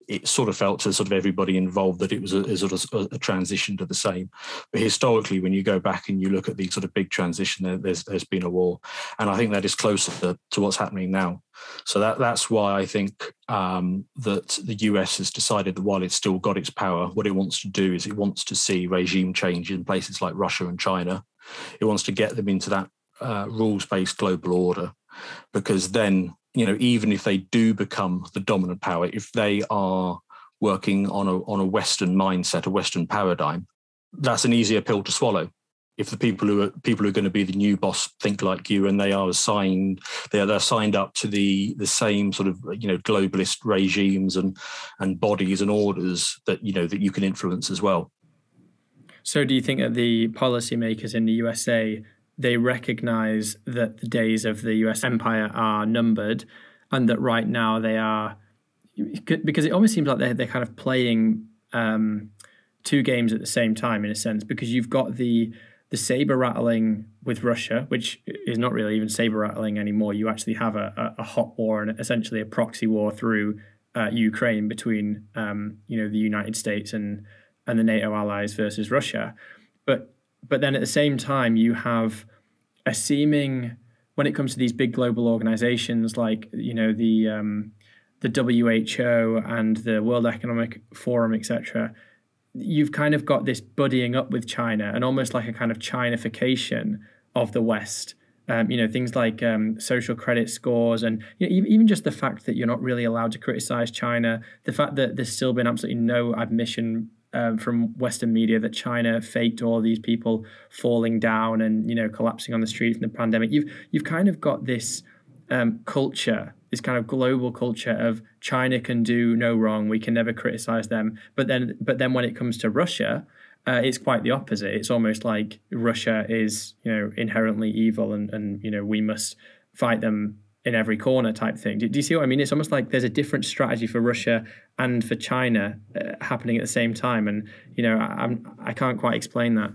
[SPEAKER 1] it sort of felt to sort of everybody involved that it was a, a sort of a, transition to the same. But historically, when you go back and you look at the sort of big transition, there, there's there's been a war, and I think that is closer to, to what's happening now. So that that's why I think um, that the US has decided that while it's still got its power, what it wants to do is it wants to see regime change in places like Russia and China. It wants to get them into that uh, rules-based global order, because then you know, even if they do become the dominant power, if they are working on a on a Western mindset, a Western paradigm, that's an easier pill to swallow. If the people who are people who are going to be the new boss think like you and they are assigned, they are they're signed up to the the same sort of you know globalist regimes and and bodies and orders that you know that you can influence as well.
[SPEAKER 2] So, do you think that the policymakers in the USA they recognize that the days of the US empire are numbered and that right now they are because it almost seems like they're, they're kind of playing um, two games at the same time in a sense because you've got the the saber rattling with Russia, which is not really even saber rattling anymore. You actually have a, a, hot war and essentially a proxy war through uh, Ukraine between um, you know the United States and and the NATO allies versus Russia. But but then at the same time, you have a seeming when it comes to these big global organizations like you know the um, the WHO and the World Economic Forum, etc you've kind of got this buddying up with China and almost like a kind of Chinification of the West. Um, you know things like um, social credit scores and you know, even just the fact that you're not really allowed to criticize China, the fact that there's still been absolutely no admission um, from Western media that China faked all these people falling down and you know collapsing on the street from the pandemic. You've you've kind of got this um, culture this kind of global culture of China can do no wrong, we can never criticize them. But then, but then when it comes to Russia, uh, it's quite the opposite. It's almost like Russia is, you know, inherently evil, and and you know we must fight them in every corner type thing. Do, do you see what I mean? It's almost like there's a different strategy for Russia and for China uh, happening at the same time, and you know, I, I'm I can't quite explain that.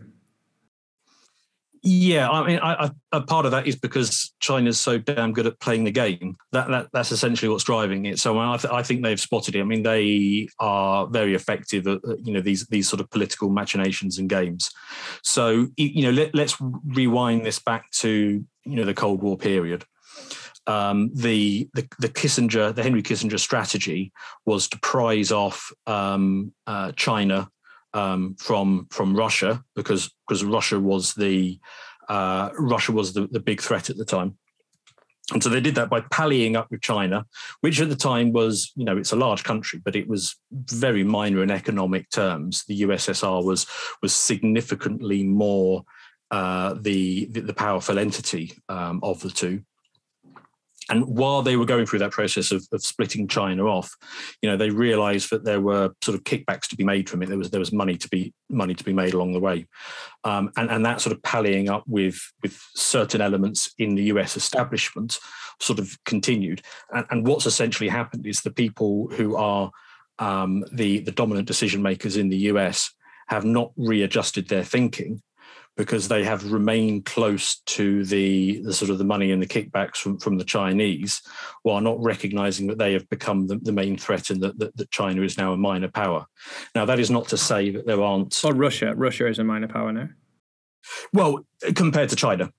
[SPEAKER 1] Yeah, I mean, I, I, a part of that is because China's so damn good at playing the game. That, that that's essentially what's driving it. So I, th- I think they've spotted it. I mean, they are very effective at you know these these sort of political machinations and games. So you know, let, let's rewind this back to you know the Cold War period. Um, the, the, the Kissinger, the Henry Kissinger strategy was to prize off um, uh, China um, from from Russia because because Russia was the uh, Russia was the, the big threat at the time. And so they did that by pallying up with China, which at the time was, you know, it's a large country, but it was very minor in economic terms. The USSR was was significantly more uh, the, the, powerful entity um, of the two and while they were going through that process of, of splitting China off, you know, they realised that there were sort of kickbacks to be made from it. There was there was money to be money to be made along the way, um, and and that sort of pallying up with with certain elements in the U.S. establishment sort of continued. And, and what's essentially happened is the people who are um, the the dominant decision makers in the U.S. have not readjusted their thinking because they have remained close to the, the sort of the money and the kickbacks from, from the Chinese, while not recognizing that they have become the, the main threat and that, that, that, China is now a minor power. Now, that is not to say that there aren't.
[SPEAKER 2] Well, Russia, Russia is a minor power now.
[SPEAKER 1] Well, compared to China.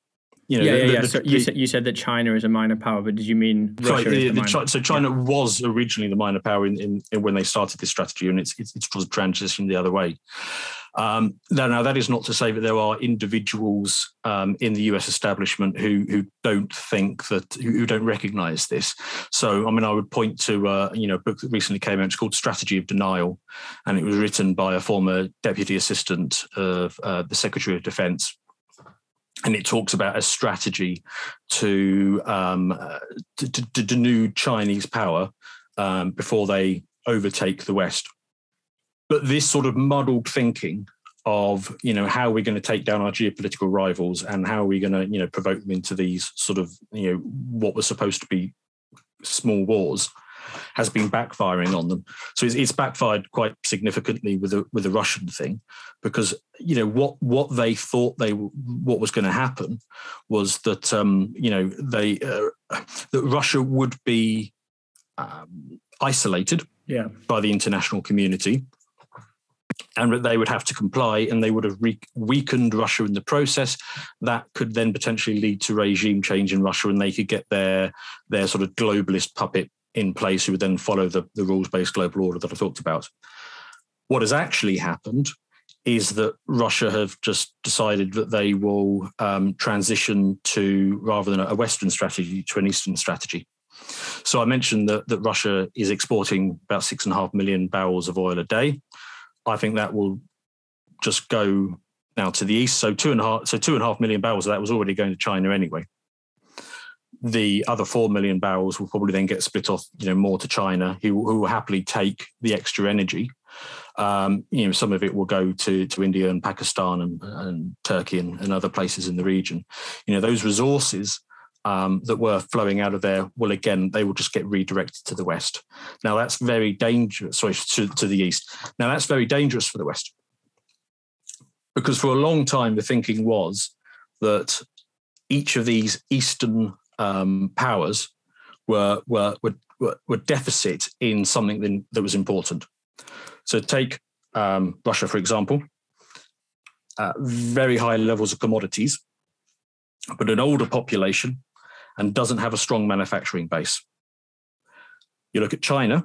[SPEAKER 2] You know, yeah, yeah, the, yeah. The, so you said you said that China is a minor power, but did you mean Russia the,
[SPEAKER 1] so China yeah. was originally the minor power in, in, in, when they started this strategy, and it's it's, it's transitioned the other way. Um, now, now, that is not to say that there are individuals um, in the US establishment who who don't think that who don't recognise this. So, I mean, I would point to uh, you know a book that recently came out. It's called Strategy of Denial, and it was written by a former deputy assistant of uh, the Secretary of Defence. And it talks about a strategy to, um, uh, to, to, to denude Chinese power um, before they overtake the West but this sort of muddled thinking of you know how are we're going to take down our geopolitical rivals and how are we going to you know provoke them into these sort of you know what was supposed to be small wars has been backfiring on them. So it's, it's, backfired quite significantly with the with the Russian thing, because you know what what they thought they what was going to happen was that um, you know they uh, that Russia would be um, isolated
[SPEAKER 2] yeah.
[SPEAKER 1] by the international community and that they would have to comply and they would have re- weakened Russia in the process. That could then potentially lead to regime change in Russia and they could get their, their sort of globalist puppet in place who would then follow the, the rules based global order that I talked about. What has actually happened is that Russia have just decided that they will um, transition to rather than a Western strategy to an Eastern strategy. So I mentioned that, that Russia is exporting about six and a half million barrels of oil a day. I think that will just go now to the east. So two and a half, so two and a half million barrels of that was already going to China anyway. The other four million barrels will probably then get split off, you know, more to China, who, who will happily take the extra energy. Um, you know, some of it will go to to India and Pakistan and, and Turkey and, and other places in the region. You know, those resources um, that were flowing out of there will again they will just get redirected to the west. Now that's very dangerous. Sorry, to, to the east. Now that's very dangerous for the west because for a long time the thinking was that each of these Eastern um, powers were, were were were deficit in something that was important. So take um, Russia, for example, uh, very high levels of commodities, but an older population and doesn't have a strong manufacturing base. You look at China,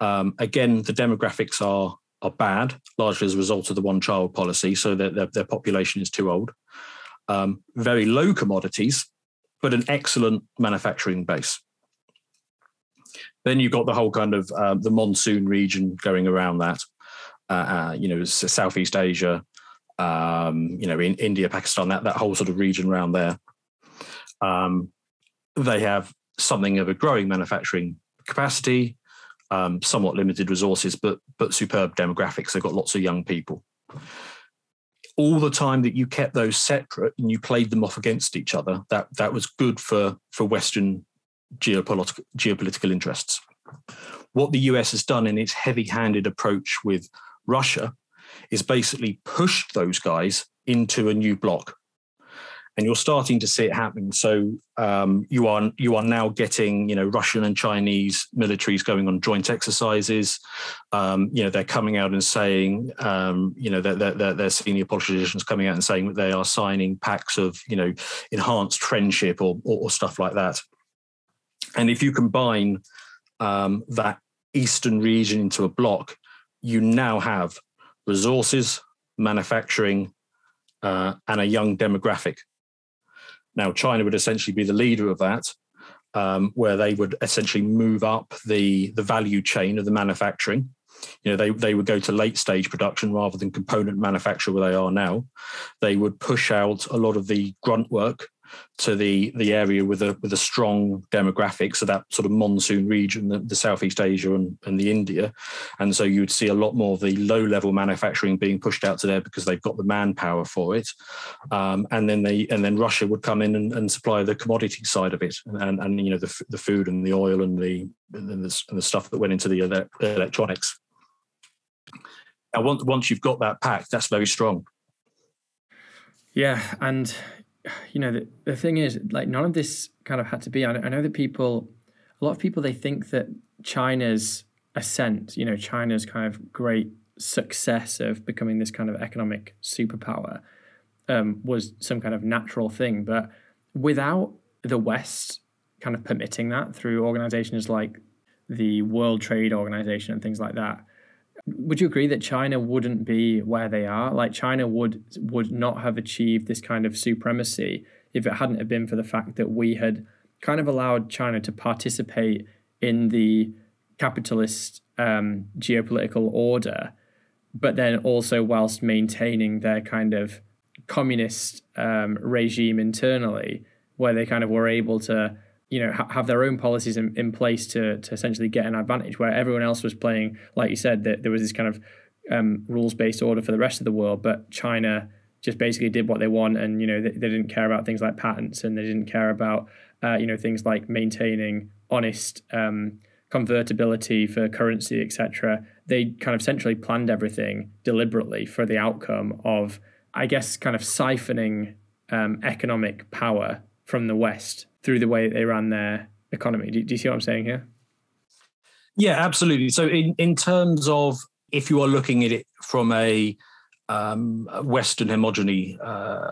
[SPEAKER 1] um, again, the demographics are are bad, largely as a result of the one child policy, so that their, their population is too old. Um, very low commodities, but an excellent manufacturing base. Then you've got the whole kind of uh, the monsoon region going around that. Uh, uh, you know, Southeast Asia, um, you know, in India, Pakistan, that that whole sort of region around there. Um, they have something of a growing manufacturing capacity, um, somewhat limited resources, but but superb demographics. They've got lots of young people. All the time that you kept those separate and you played them off against each other, that that was good for for Western geopolitical geopolitical interests. What the US has done in its heavy-handed approach with Russia is basically pushed those guys into a new block and you're starting to see it happening. So um, you are you are now getting you know Russian and Chinese militaries going on joint exercises. Um, you know they're coming out and saying um, you know their senior politicians coming out and saying that they are signing pacts of you know enhanced friendship or, or, or stuff like that. And if you combine um, that eastern region into a block, you now have resources, manufacturing, uh, and a young demographic now, China would essentially be the leader of that, um, where they would essentially move up the, the value chain of the manufacturing. You know, they, they would go to late stage production rather than component manufacture where they are now. They would push out a lot of the grunt work to the the area with a with a strong demographic, so that sort of monsoon region, the, the Southeast Asia and, and the India, and so you would see a lot more of the low level manufacturing being pushed out to there because they've got the manpower for it, um, and then they and then Russia would come in and, and supply the commodity side of it, and, and you know the the food and the oil and the and the, and the stuff that went into the electronics. Now, once once you've got that pack, that's very strong.
[SPEAKER 2] Yeah, and you know, the, the thing is, like, none of this kind of had to be. I, I know that people, a lot of people, they think that China's ascent, you know, China's kind of great success of becoming this kind of economic superpower um, was some kind of natural thing. But without the West kind of permitting that through organizations like the World Trade Organization and things like that, would you agree that China wouldn't be where they are? Like China would would not have achieved this kind of supremacy if it hadn't have been for the fact that we had kind of allowed China to participate in the capitalist um, geopolitical order, but then also whilst maintaining their kind of communist um, regime internally, where they kind of were able to you know ha- have their own policies in, in place to to essentially get an advantage where everyone else was playing like you said that there was this kind of um, rules based order for the rest of the world but China just basically did what they want and you know they, they didn't care about things like patents and they didn't care about uh, you know things like maintaining honest um, convertibility for currency etc they kind of centrally planned everything deliberately for the outcome of I guess kind of siphoning um, economic power from the West through the way that they ran their economy. Do, do you see what I'm saying here?
[SPEAKER 1] Yeah, absolutely. So, in, in terms of if you are looking at it from a um, Western homogeny uh,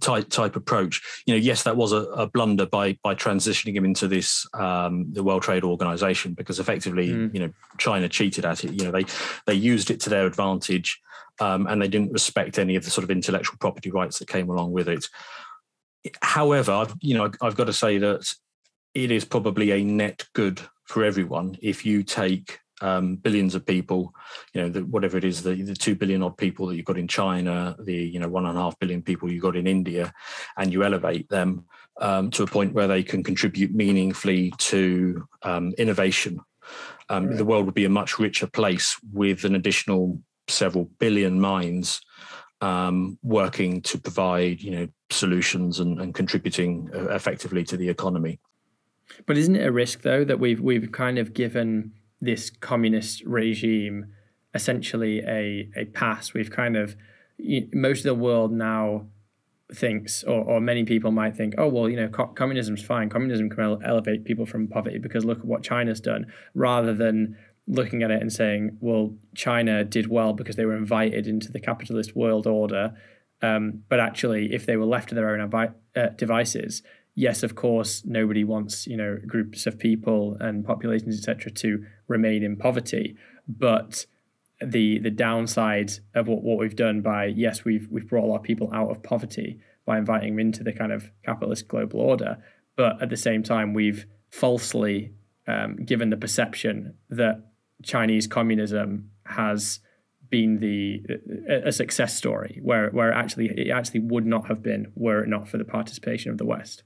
[SPEAKER 1] type type approach, you know, yes, that was a, a, blunder by by transitioning him into this um, the World Trade Organization because effectively, mm. you know, China cheated at it. You know, they they used it to their advantage, um, and they didn't respect any of the sort of intellectual property rights that came along with it. However, you know, I've got to say that it is probably a net good for everyone if you take um, billions of people, you know, the, whatever it is, the, the two billion odd people that you've got in China, the you know one and a half billion people you've got in India, and you elevate them um, to a point where they can contribute meaningfully to um, innovation. Um, right. The world would be a much richer place with an additional several billion minds um, working to provide you know solutions and, and contributing uh, effectively to the economy.
[SPEAKER 2] But isn't it a risk though that we've we've kind of given this communist regime essentially a a pass? We've kind of most of the world now thinks, or, or many people might think, oh, well, you know, co- communism's fine. Communism can ele- elevate people from poverty because look at what China's done, rather than looking at it and saying, well, China did well because they were invited into the capitalist world order. Um, but actually, if they were left to their own avi- uh, devices, yes, of course, nobody wants you know groups of people and populations, etc., to remain in poverty. But the the downside of what, what we've done by yes, we've we've brought a lot of people out of poverty by inviting them into the kind of capitalist global order. But at the same time, we've falsely um, given the perception that Chinese communism has been the a success story where where actually it actually would not have been were it not for the participation of the West.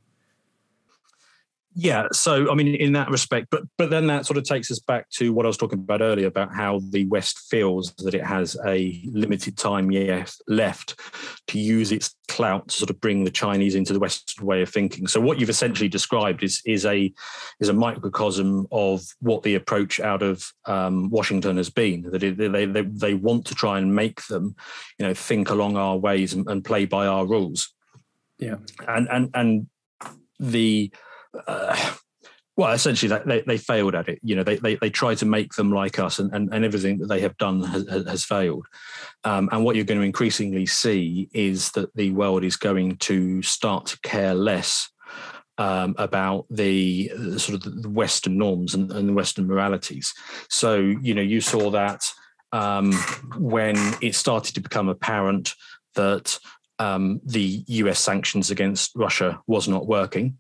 [SPEAKER 1] Yeah, so I mean, in that respect, but but then that sort of takes us back to what I was talking about earlier about how the West feels that it has a limited time yes, left to use its clout to sort of bring the Chinese into the Western way of thinking. So what you've essentially described is is a is a microcosm of what the approach out of um, Washington has been. That it, they, they they want to try and make them, you know, think along our ways and, and play by our rules.
[SPEAKER 2] Yeah,
[SPEAKER 1] and and and the uh, well, essentially, they, they failed at it. You know, they, they, they tried to make them like us, and, and, and everything that they have done has, has failed. Um, and what you're going to increasingly see is that the world is going to start to care less um, about the, the, sort of the Western norms and, and the Western moralities. So, you know, you saw that um, when it started to become apparent that um, the US sanctions against Russia was not working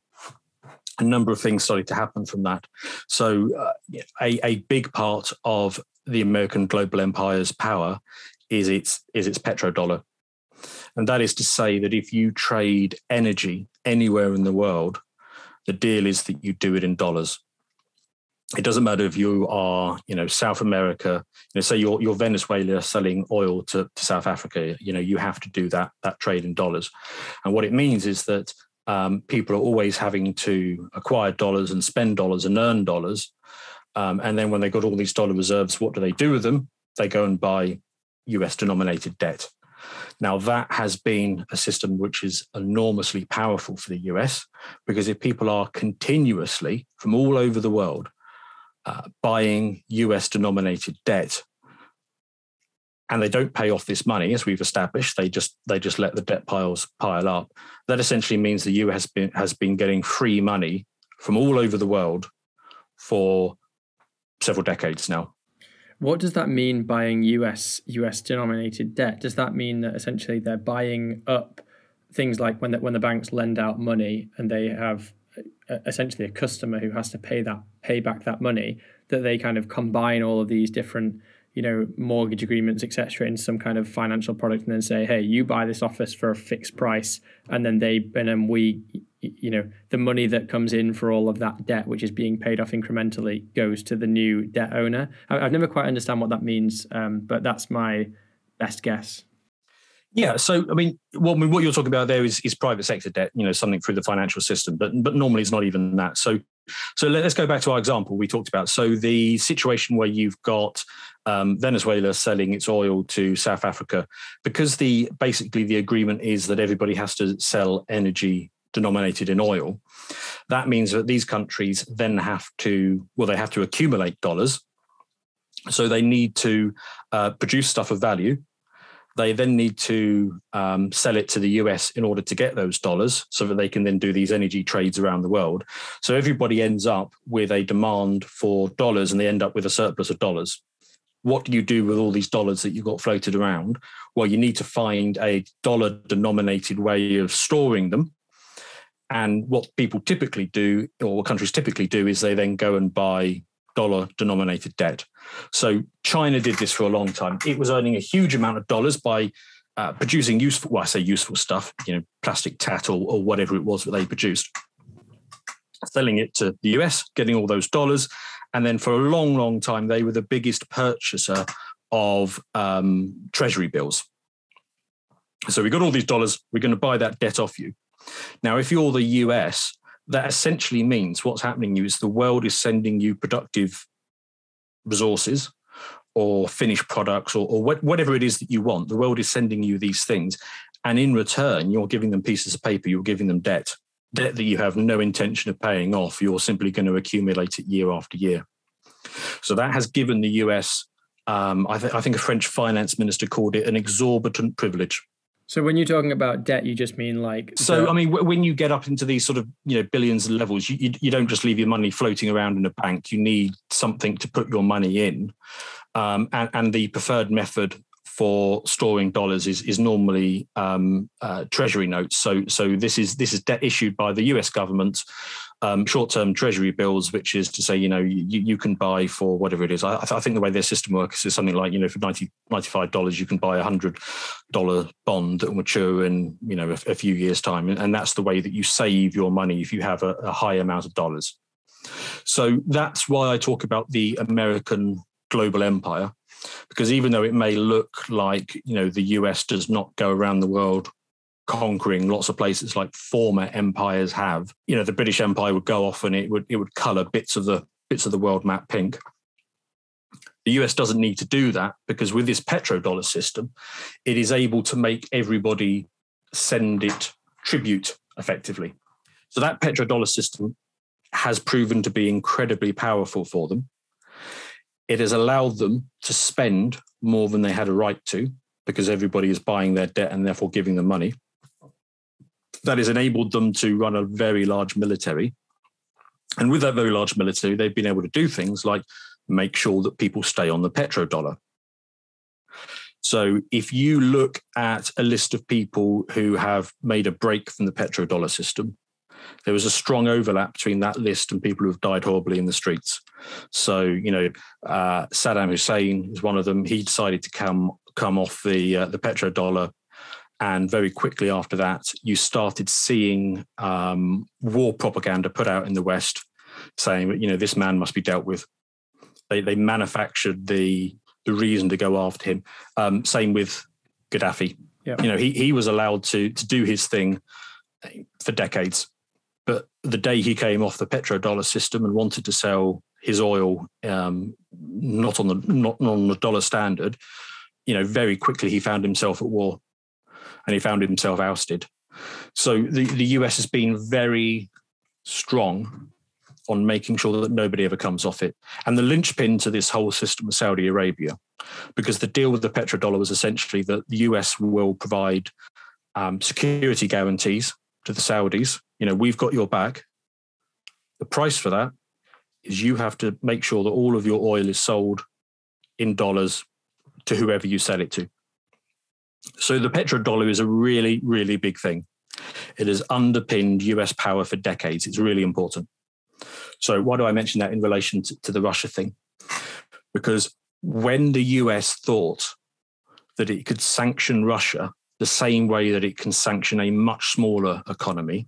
[SPEAKER 1] a number of things started to happen from that. So, uh, a, a big part of the American global empire's power is its is its petrodollar, and that is to say that if you trade energy anywhere in the world, the deal is that you do it in dollars. It doesn't matter if you are, you know, South America. You know, say you're, you're Venezuela selling oil to, to South Africa. You know, you have to do that that trade in dollars, and what it means is that um, people are always having to acquire dollars and spend dollars and earn dollars. Um, and then when they've got all these dollar reserves, what do they do with them? They go and buy US denominated debt. Now, that has been a system which is enormously powerful for the US because if people are continuously from all over the world uh, buying US denominated debt, and they don't pay off this money as we've established. They just they just let the debt piles pile up. That essentially means the US has been has been getting free money from all over the world for several decades now.
[SPEAKER 2] What does that mean buying US US denominated debt? Does that mean that essentially they're buying up things like when the, when the banks lend out money and they have uh, essentially a customer who has to pay that pay back that money that they kind of combine all of these different you know mortgage agreements etc into some kind of financial product and then say hey you buy this office for a fixed price and then they and then we you know the money that comes in for all of that debt which is being paid off incrementally goes to the new debt owner i've never quite understand what that means um, but that's my best guess
[SPEAKER 1] yeah, so I mean, what, what you're talking about there is, is private sector debt, you know, something through the financial system, but but normally it's not even that. So so let's go back to our example we talked about. So the situation where you've got um, Venezuela selling its oil to South Africa, because the basically the agreement is that everybody has to sell energy denominated in oil. That means that these countries then have to well, they have to accumulate dollars. So they need to uh, produce stuff of value they then need to um, sell it to the US in order to get those dollars so that they can then do these energy trades around the world. So everybody ends up with a demand for dollars and they end up with a surplus of dollars. What do you do with all these dollars that you've got floated around? Well, you need to find a dollar denominated way of storing them. And what people typically do, or what countries typically do, is they then go and buy dollar denominated debt. So China did this for a long time. It was earning a huge amount of dollars by uh, producing useful, well, I say useful stuff, you know, plastic tat or, or whatever it was that they produced, selling it to the US, getting all those dollars. And then for a long, long time, they were the biggest purchaser of um, treasury bills. So we got all these dollars, we're going to buy that debt off you. Now, if you're the US, that essentially means what's happening You is the world is sending you productive resources or finished products or, or whatever it is that you want. The world is sending you these things. And in return, you're giving them pieces of paper, you're giving them debt, debt that you have no intention of paying off. You're simply going to accumulate it year after year. So that has given the US, um, I, th- I think a French finance minister called it an exorbitant privilege.
[SPEAKER 2] So when you're talking about debt, you just mean like.
[SPEAKER 1] So the- I mean, when you get up into these sort of you know billions of levels, you, you, you don't just leave your money floating around in a bank. You need something to put your money in, um, and, and the preferred method for storing dollars is is normally um, uh, treasury notes. So so this is this is debt issued by the U.S. government, um, short term treasury bills, which is to say you know you, you can buy for whatever it is. I, I think the way their system works is something like you know for 90 95 dollars you can buy a hundred dollar bond that will mature in you know a, a, few years time, and that's the way that you save your money if you have a, a high amount of dollars. So that's why I talk about the American global empire because even though it may look like you know the US does not go around the world conquering lots of places like former empires have, you know the British Empire would go off and it would it would color bits of the bits of the world map pink. The US doesn't need to do that because with this petrodollar system, it is able to make everybody send it tribute effectively. So that petrodollar system has proven to be incredibly powerful for them it has allowed them to spend more than they had a right to because everybody is buying their debt and therefore giving them money. That has enabled them to run a very large military. And with that very large military, they've been able to do things like make sure that people stay on the petrodollar. So if you look at a list of people who have made a break from the petrodollar system, there was a strong overlap between that list and people who have died horribly in the streets. So, you know, uh, Saddam Hussein is one of them. He decided to come come off the uh, the petrodollar, and very quickly after that, you started seeing um, war propaganda put out in the West, saying that you know this man must be dealt with. They they manufactured the the reason to go after him. Um, same with Gaddafi. Yeah. You know, he he was allowed to to do his thing for decades. But the day he came off the petrodollar system and wanted to sell his oil um, not on the not, on the dollar standard, you know, very quickly he found himself at war, and he found himself ousted. So the the US has been very strong on making sure that nobody ever comes off it. And the linchpin to this whole system was Saudi Arabia, because the deal with the petrodollar was essentially that the US will provide um, security guarantees to the Saudis. You know, we've got your back. The price for that is you have to make sure that all of your oil is sold in dollars to whoever you sell it to. So the petrodollar is a really, really big thing. It has underpinned US power for decades. It's really important. So why do I mention that in relation to, to the Russia thing? Because when the US thought that it could sanction Russia the same way that it can sanction a much smaller economy,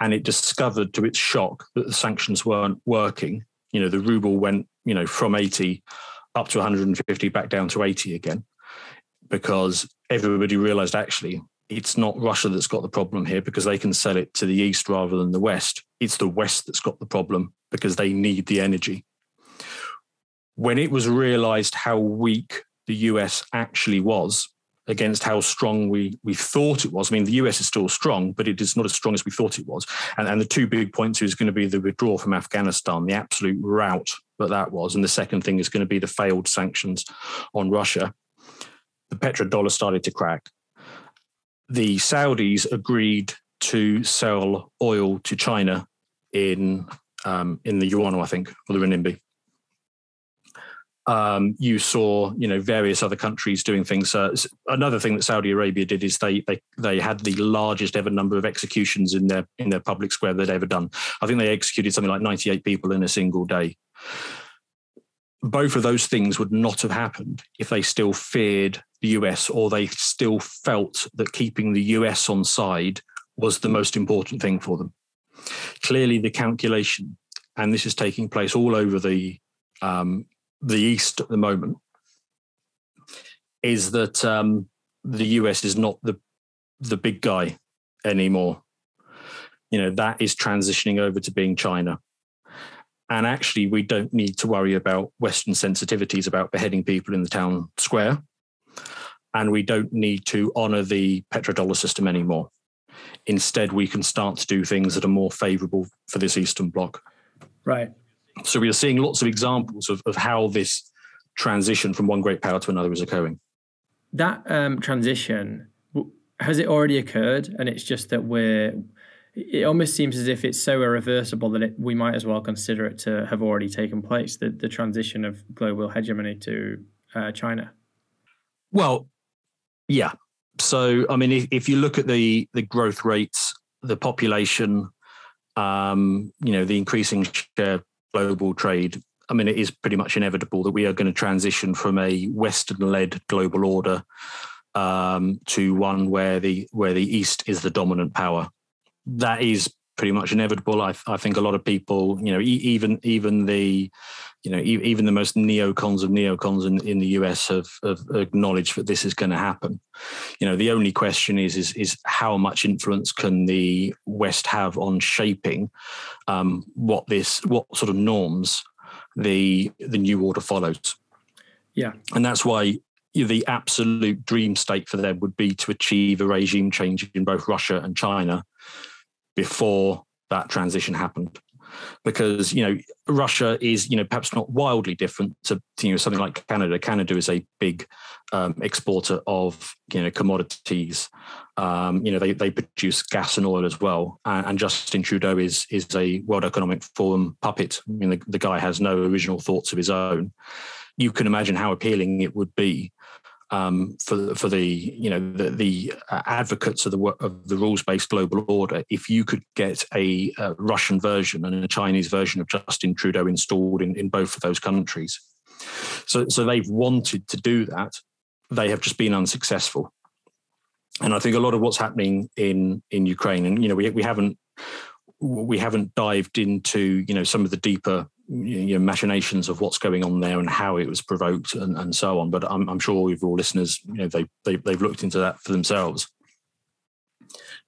[SPEAKER 1] and it discovered to its shock that the sanctions weren't working. You know, the ruble went, you know, from 80 up to 150 back down to 80 again because everybody realized actually it's not Russia that's got the problem here because they can sell it to the east rather than the west. It's the west that's got the problem because they need the energy. When it was realized how weak the US actually was, against how strong we we thought it was. I mean, the US is still strong, but it is not as strong as we thought it was. And, and the two big points is going to be the withdrawal from Afghanistan, the absolute rout that that was, and the second thing is going to be the failed sanctions on Russia. The petrodollar started to crack. The Saudis agreed to sell oil to China in um, in the yuan, I think, or the renminbi um, you saw you know various other countries doing things. Another thing that Saudi Arabia did is they they they had the largest ever number of executions in their in their public square they'd ever done. I think they executed something like 98 people in a single day. Both of those things would not have happened if they still feared the US or they still felt that keeping the US on side was the most important thing for them. Clearly, the calculation, and this is taking place all over the um, the East at the moment is that um, the US is not the the big guy anymore. You know that is transitioning over to being China, And actually, we don't need to worry about Western sensitivities about beheading people in the town square. And we don't need to honor the petrodollar system anymore. Instead, we can start to do things that are more favorable for this Eastern Bloc.
[SPEAKER 2] Right.
[SPEAKER 1] So we are seeing lots of examples of, of how this transition from one great power to another is occurring.
[SPEAKER 2] That um, transition, has it already occurred? And it's just that we're it almost seems as if it's so irreversible that it, we might as well consider it to have already taken place the, the transition of global hegemony to uh, China.
[SPEAKER 1] Well, yeah. So, I mean, if, if, you look at the the growth rates, the population, um, you know, the increasing share global trade, I mean, it is pretty much inevitable that we are going to transition from a Western-led global order um, to one where the where the East is the dominant power that is pretty much inevitable. I, I think a lot of people, you know, even even the, you know, even the most neocons of neocons in, in the US have, have acknowledged that this is going to happen. You know, the only question is is is how much influence can the West have on shaping um, what this what sort of norms the the new order follows.
[SPEAKER 2] Yeah,
[SPEAKER 1] and that's why the absolute dream state for them would be to achieve a regime change in both Russia and China before that transition happened because you know Russia is you know perhaps not wildly different to you know something like Canada. Canada is a big um, exporter of you know commodities. Um, you know they they produce gas and oil as well. And, and, Justin Trudeau is is a World Economic Forum puppet. I mean the, the guy has no original thoughts of his own. You can imagine how appealing it would be um, for for the you know the, the uh, advocates of the of the rules based global order. If you could get a, a, Russian version and a Chinese version of Justin Trudeau installed in, in both of those countries, so so they've wanted to do that, they have just been unsuccessful. And I think a lot of what's happening in in Ukraine, and you know we we haven't we haven't dived into you know some of the deeper you know, machinations of what's going on there and how it was provoked and, and so on. But I'm, I'm sure your all listeners, you know, they, they they've looked into that for themselves.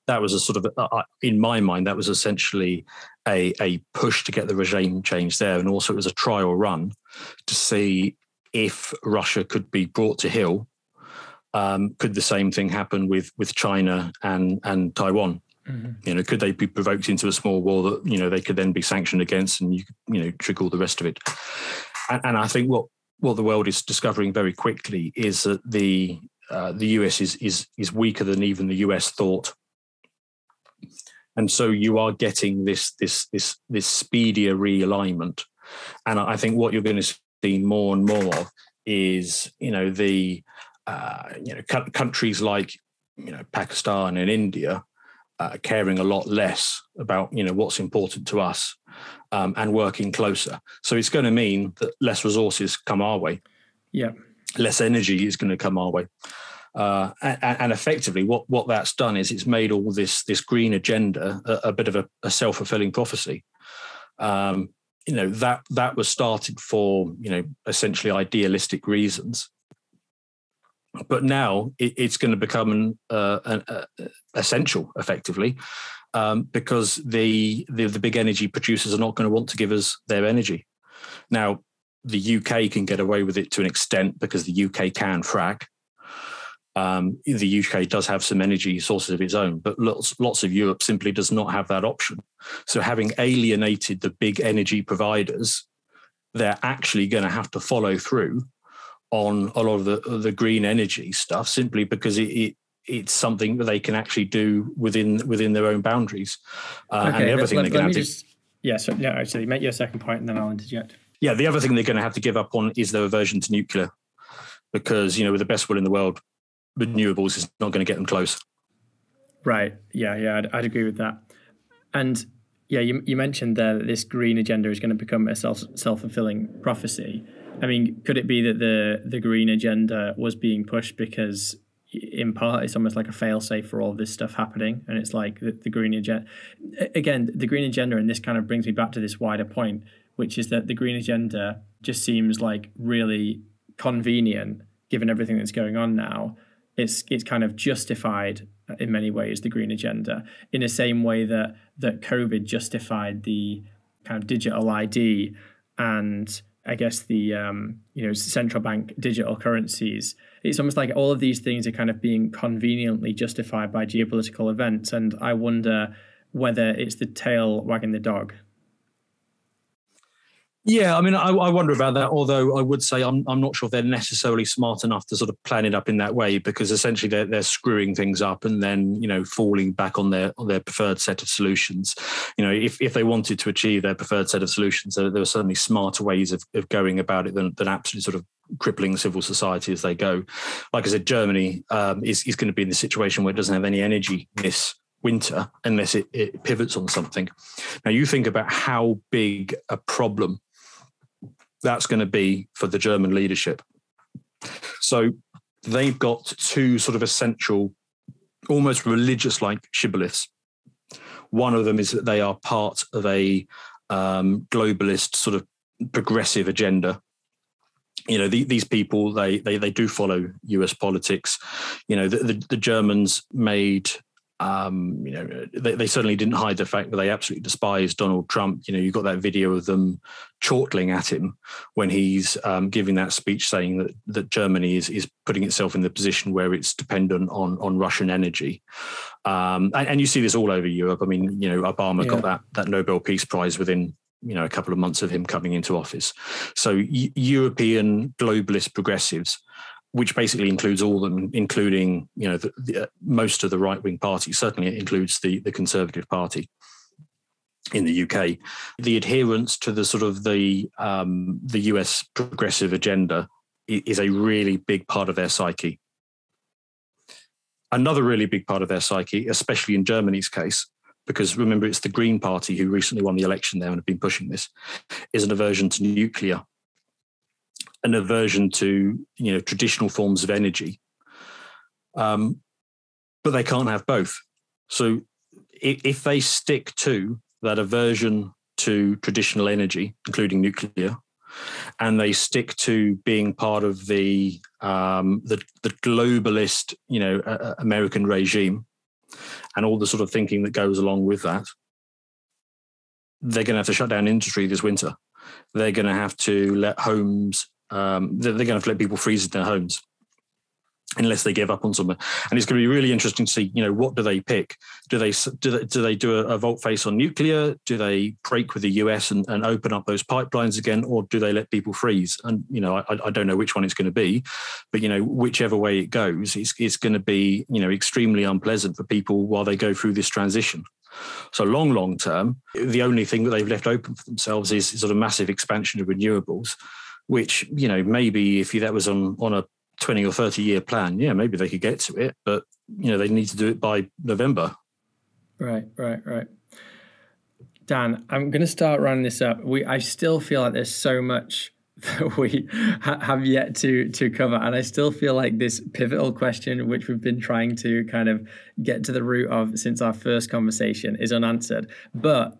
[SPEAKER 1] That was a sort of, uh, uh, in my mind, that was essentially a a push to get the regime change there, and also it was a trial run to see if Russia could be brought to heel. Um, could the same thing happen with with China and and Taiwan? Mm-hmm. You know, could they be provoked into a small war that you know they could then be sanctioned against, and you you know trigger all the rest of it? And, and I think what what the world is discovering very quickly is that the uh, the US is is is weaker than even the US thought, and so you are getting this this this this speedier realignment. And I think what you're going to see more and more of is you know the uh, you know countries like you know Pakistan and India uh, caring a lot less about you know what's important to us um, and working closer. So it's going to mean that less resources come our way.
[SPEAKER 2] Yeah,
[SPEAKER 1] less energy is going to come our way. Uh, and, and, effectively, what, what that's done is it's made all this this green agenda a, a bit of a, a self fulfilling prophecy. Um, you know that that was started for you know essentially idealistic reasons, but now it, it's going to become an, uh, an uh, essential, effectively, um, because the, the, the big energy producers are not going to want to give us their energy. Now, the UK can get away with it to an extent because the UK can frack. Um, the UK does have some energy sources of its own, but lots lots of Europe simply does not have that option. So, having alienated the big energy providers, they're actually going to have to follow through on a lot of the the green energy stuff simply because it, it it's something that they can actually do within within their own boundaries. Uh, okay, and the other thing let, they're going to
[SPEAKER 2] just, yeah, so yeah, actually, make your second point, and then I'll interject.
[SPEAKER 1] Yeah, the other thing they're going to have to give up on is their aversion to nuclear, because you know, with the best will in the world, renewables is not going to get them close.
[SPEAKER 2] Right. Yeah. Yeah. I'd, I'd agree with that. And yeah, you, you mentioned there that this green agenda is going to become a self self fulfilling prophecy. I mean, could it be that the the green agenda was being pushed because in part it's almost like a failsafe for all this stuff happening? And it's like the, the green agenda again the green agenda and this kind of brings me back to this wider point which is that the green agenda just seems like really convenient given everything that's going on now. It's it's kind of justified in many ways the green agenda in the same way that that covid justified the kind of digital ID and I guess the um, you know central bank digital currencies. It's almost like all of these things are kind of being conveniently justified by geopolitical events, and I wonder whether it's the tail wagging the dog.
[SPEAKER 1] Yeah, I mean, I, I, wonder about that. Although I would say I'm, I'm not sure they're necessarily smart enough to sort of plan it up in that way because essentially they're, they're screwing things up and then you know falling back on their on their preferred set of solutions. You know, if, if they wanted to achieve their preferred set of solutions, there, there were certainly smarter ways of, of going about it than, than absolutely sort of crippling civil society as they go. Like I said, Germany um, is is going to be in the situation where it doesn't have any energy this winter unless it, it pivots on something. Now you think about how big a problem that's going to be for the German leadership. So they've got two sort of essential, almost religious like shibboleths. One of them is that they are part of a um, globalist sort of progressive agenda. You know, the, these people they, they they do follow U.S. politics. You know, the, the, the Germans made um, you know, they, they, certainly didn't hide the fact that they absolutely despise Donald Trump. You know, you got that video of them chortling at him when he's um, giving that speech saying that, that Germany is, is putting itself in the position where it's dependent on, on Russian energy. Um, and, and, you see this all over Europe. I mean, you know, Obama yeah. got that, that Nobel Peace Prize within you know a couple of months of him coming into office. So European globalist progressives which basically includes all of them, including you know the, the, uh, most of the right wing parties. Certainly, it includes the the Conservative Party in the UK. The adherence to the sort of the um, the US progressive agenda is a really big part of their psyche. Another really big part of their psyche, especially in Germany's case, because remember it's the Green Party who recently won the election there and have been pushing this, is an aversion to nuclear an aversion to you know traditional forms of energy. Um, but they can't have both. So if, if they stick to that aversion to traditional energy including nuclear and they stick to being part of the um, the, the globalist you know uh, American regime and all the sort of thinking that goes along with that they're going to have to shut down industry this winter. They're going to have to let homes um, they're, they're going to have to let people freeze in their homes unless they give up on something. And it's going to be really interesting to see, you know, what do they pick? Do they do they, do, they do a, a volte face on nuclear? Do they break with the US and, and open up those pipelines again, or do they let people freeze? And you know, I, I don't know which one it's going to be, but you know, whichever way it goes, it's, it's going to be you know extremely unpleasant for people while they go through this transition. So long, long term, the only thing that they've left open for themselves is sort of massive expansion of renewables which you know maybe if that was on on a 20 or 30 year plan yeah maybe they could get to it but you know they need to do it by november.
[SPEAKER 2] Right right right. Dan i'm going to start running this up. We i still feel like there's so much that we ha- have yet to to cover and i still feel like this pivotal question which we've been trying to kind of get to the root of since our first conversation is unanswered. But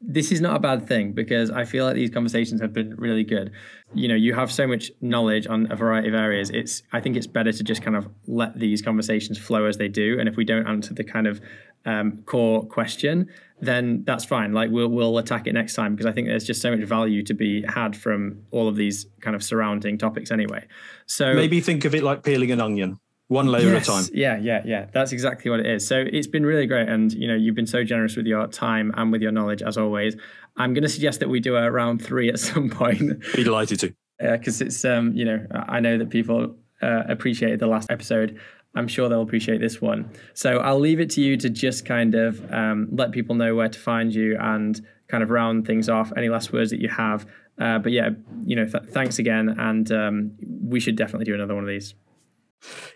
[SPEAKER 2] this is not a bad thing because I feel like these conversations have been really good. You know, you have so much knowledge on a variety of areas. It's I think it's better to just kind of let these conversations flow as they do. And if we don't answer the kind of um, core question, then that's fine. Like we'll we'll attack it next time because I think there's just so much value to be had from all of these kind of surrounding topics anyway. So
[SPEAKER 1] maybe think of it like peeling an onion one layer yes.
[SPEAKER 2] at
[SPEAKER 1] a time.
[SPEAKER 2] Yeah, yeah, yeah. That's exactly what it is. So it's been really great, and you know, you've been so generous with your time and with your knowledge as always. I'm going to suggest that we do a round three at some point.
[SPEAKER 1] Be delighted to.
[SPEAKER 2] Yeah, because it's, um, you know, I know that people uh, appreciated the last episode. I'm sure they'll appreciate this one. So I'll leave it to you to just kind of um, let people know where to find you and kind of round things off. Any last words that you have. Uh, but yeah, you know, th- thanks again, and um, we should definitely do another one of these.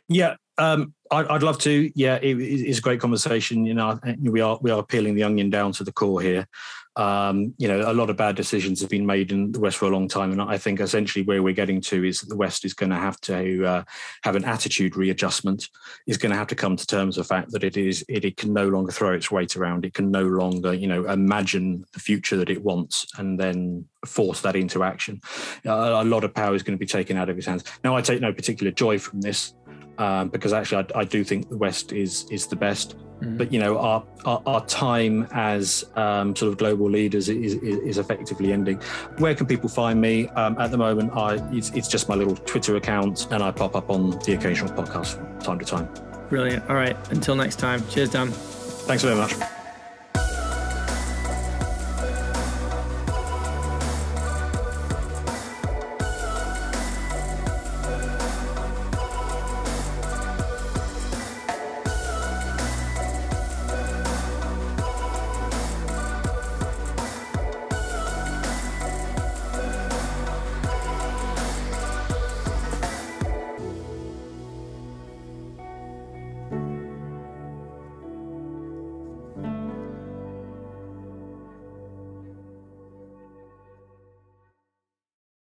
[SPEAKER 1] Yeah, um, I'd, I'd, love to. Yeah, it, it's a great conversation. You know, we are we are peeling the onion down to the core here. Um, you know, a lot of bad decisions have been made in the West for a long time, and I think essentially where we're getting to is that the West is going to have to uh, have an attitude readjustment. Is going to have to come to terms with the fact that it is it, it can no longer throw its weight around. It can no longer, you know, imagine the future that it wants and then force that into action. Uh, a lot of power is going to be taken out of his hands. Now, I take no particular joy from this um, because actually I, I, do think the West is is the best. Mm. But you know, our our, our time as um, sort of global leaders is, is, is, effectively ending. Where can people find me? Um, at the moment, I it's, it's just my little Twitter account, and I pop up on the occasional podcast from time to time.
[SPEAKER 2] Brilliant. All right. Until next time. Cheers, Dan.
[SPEAKER 1] Thanks very much.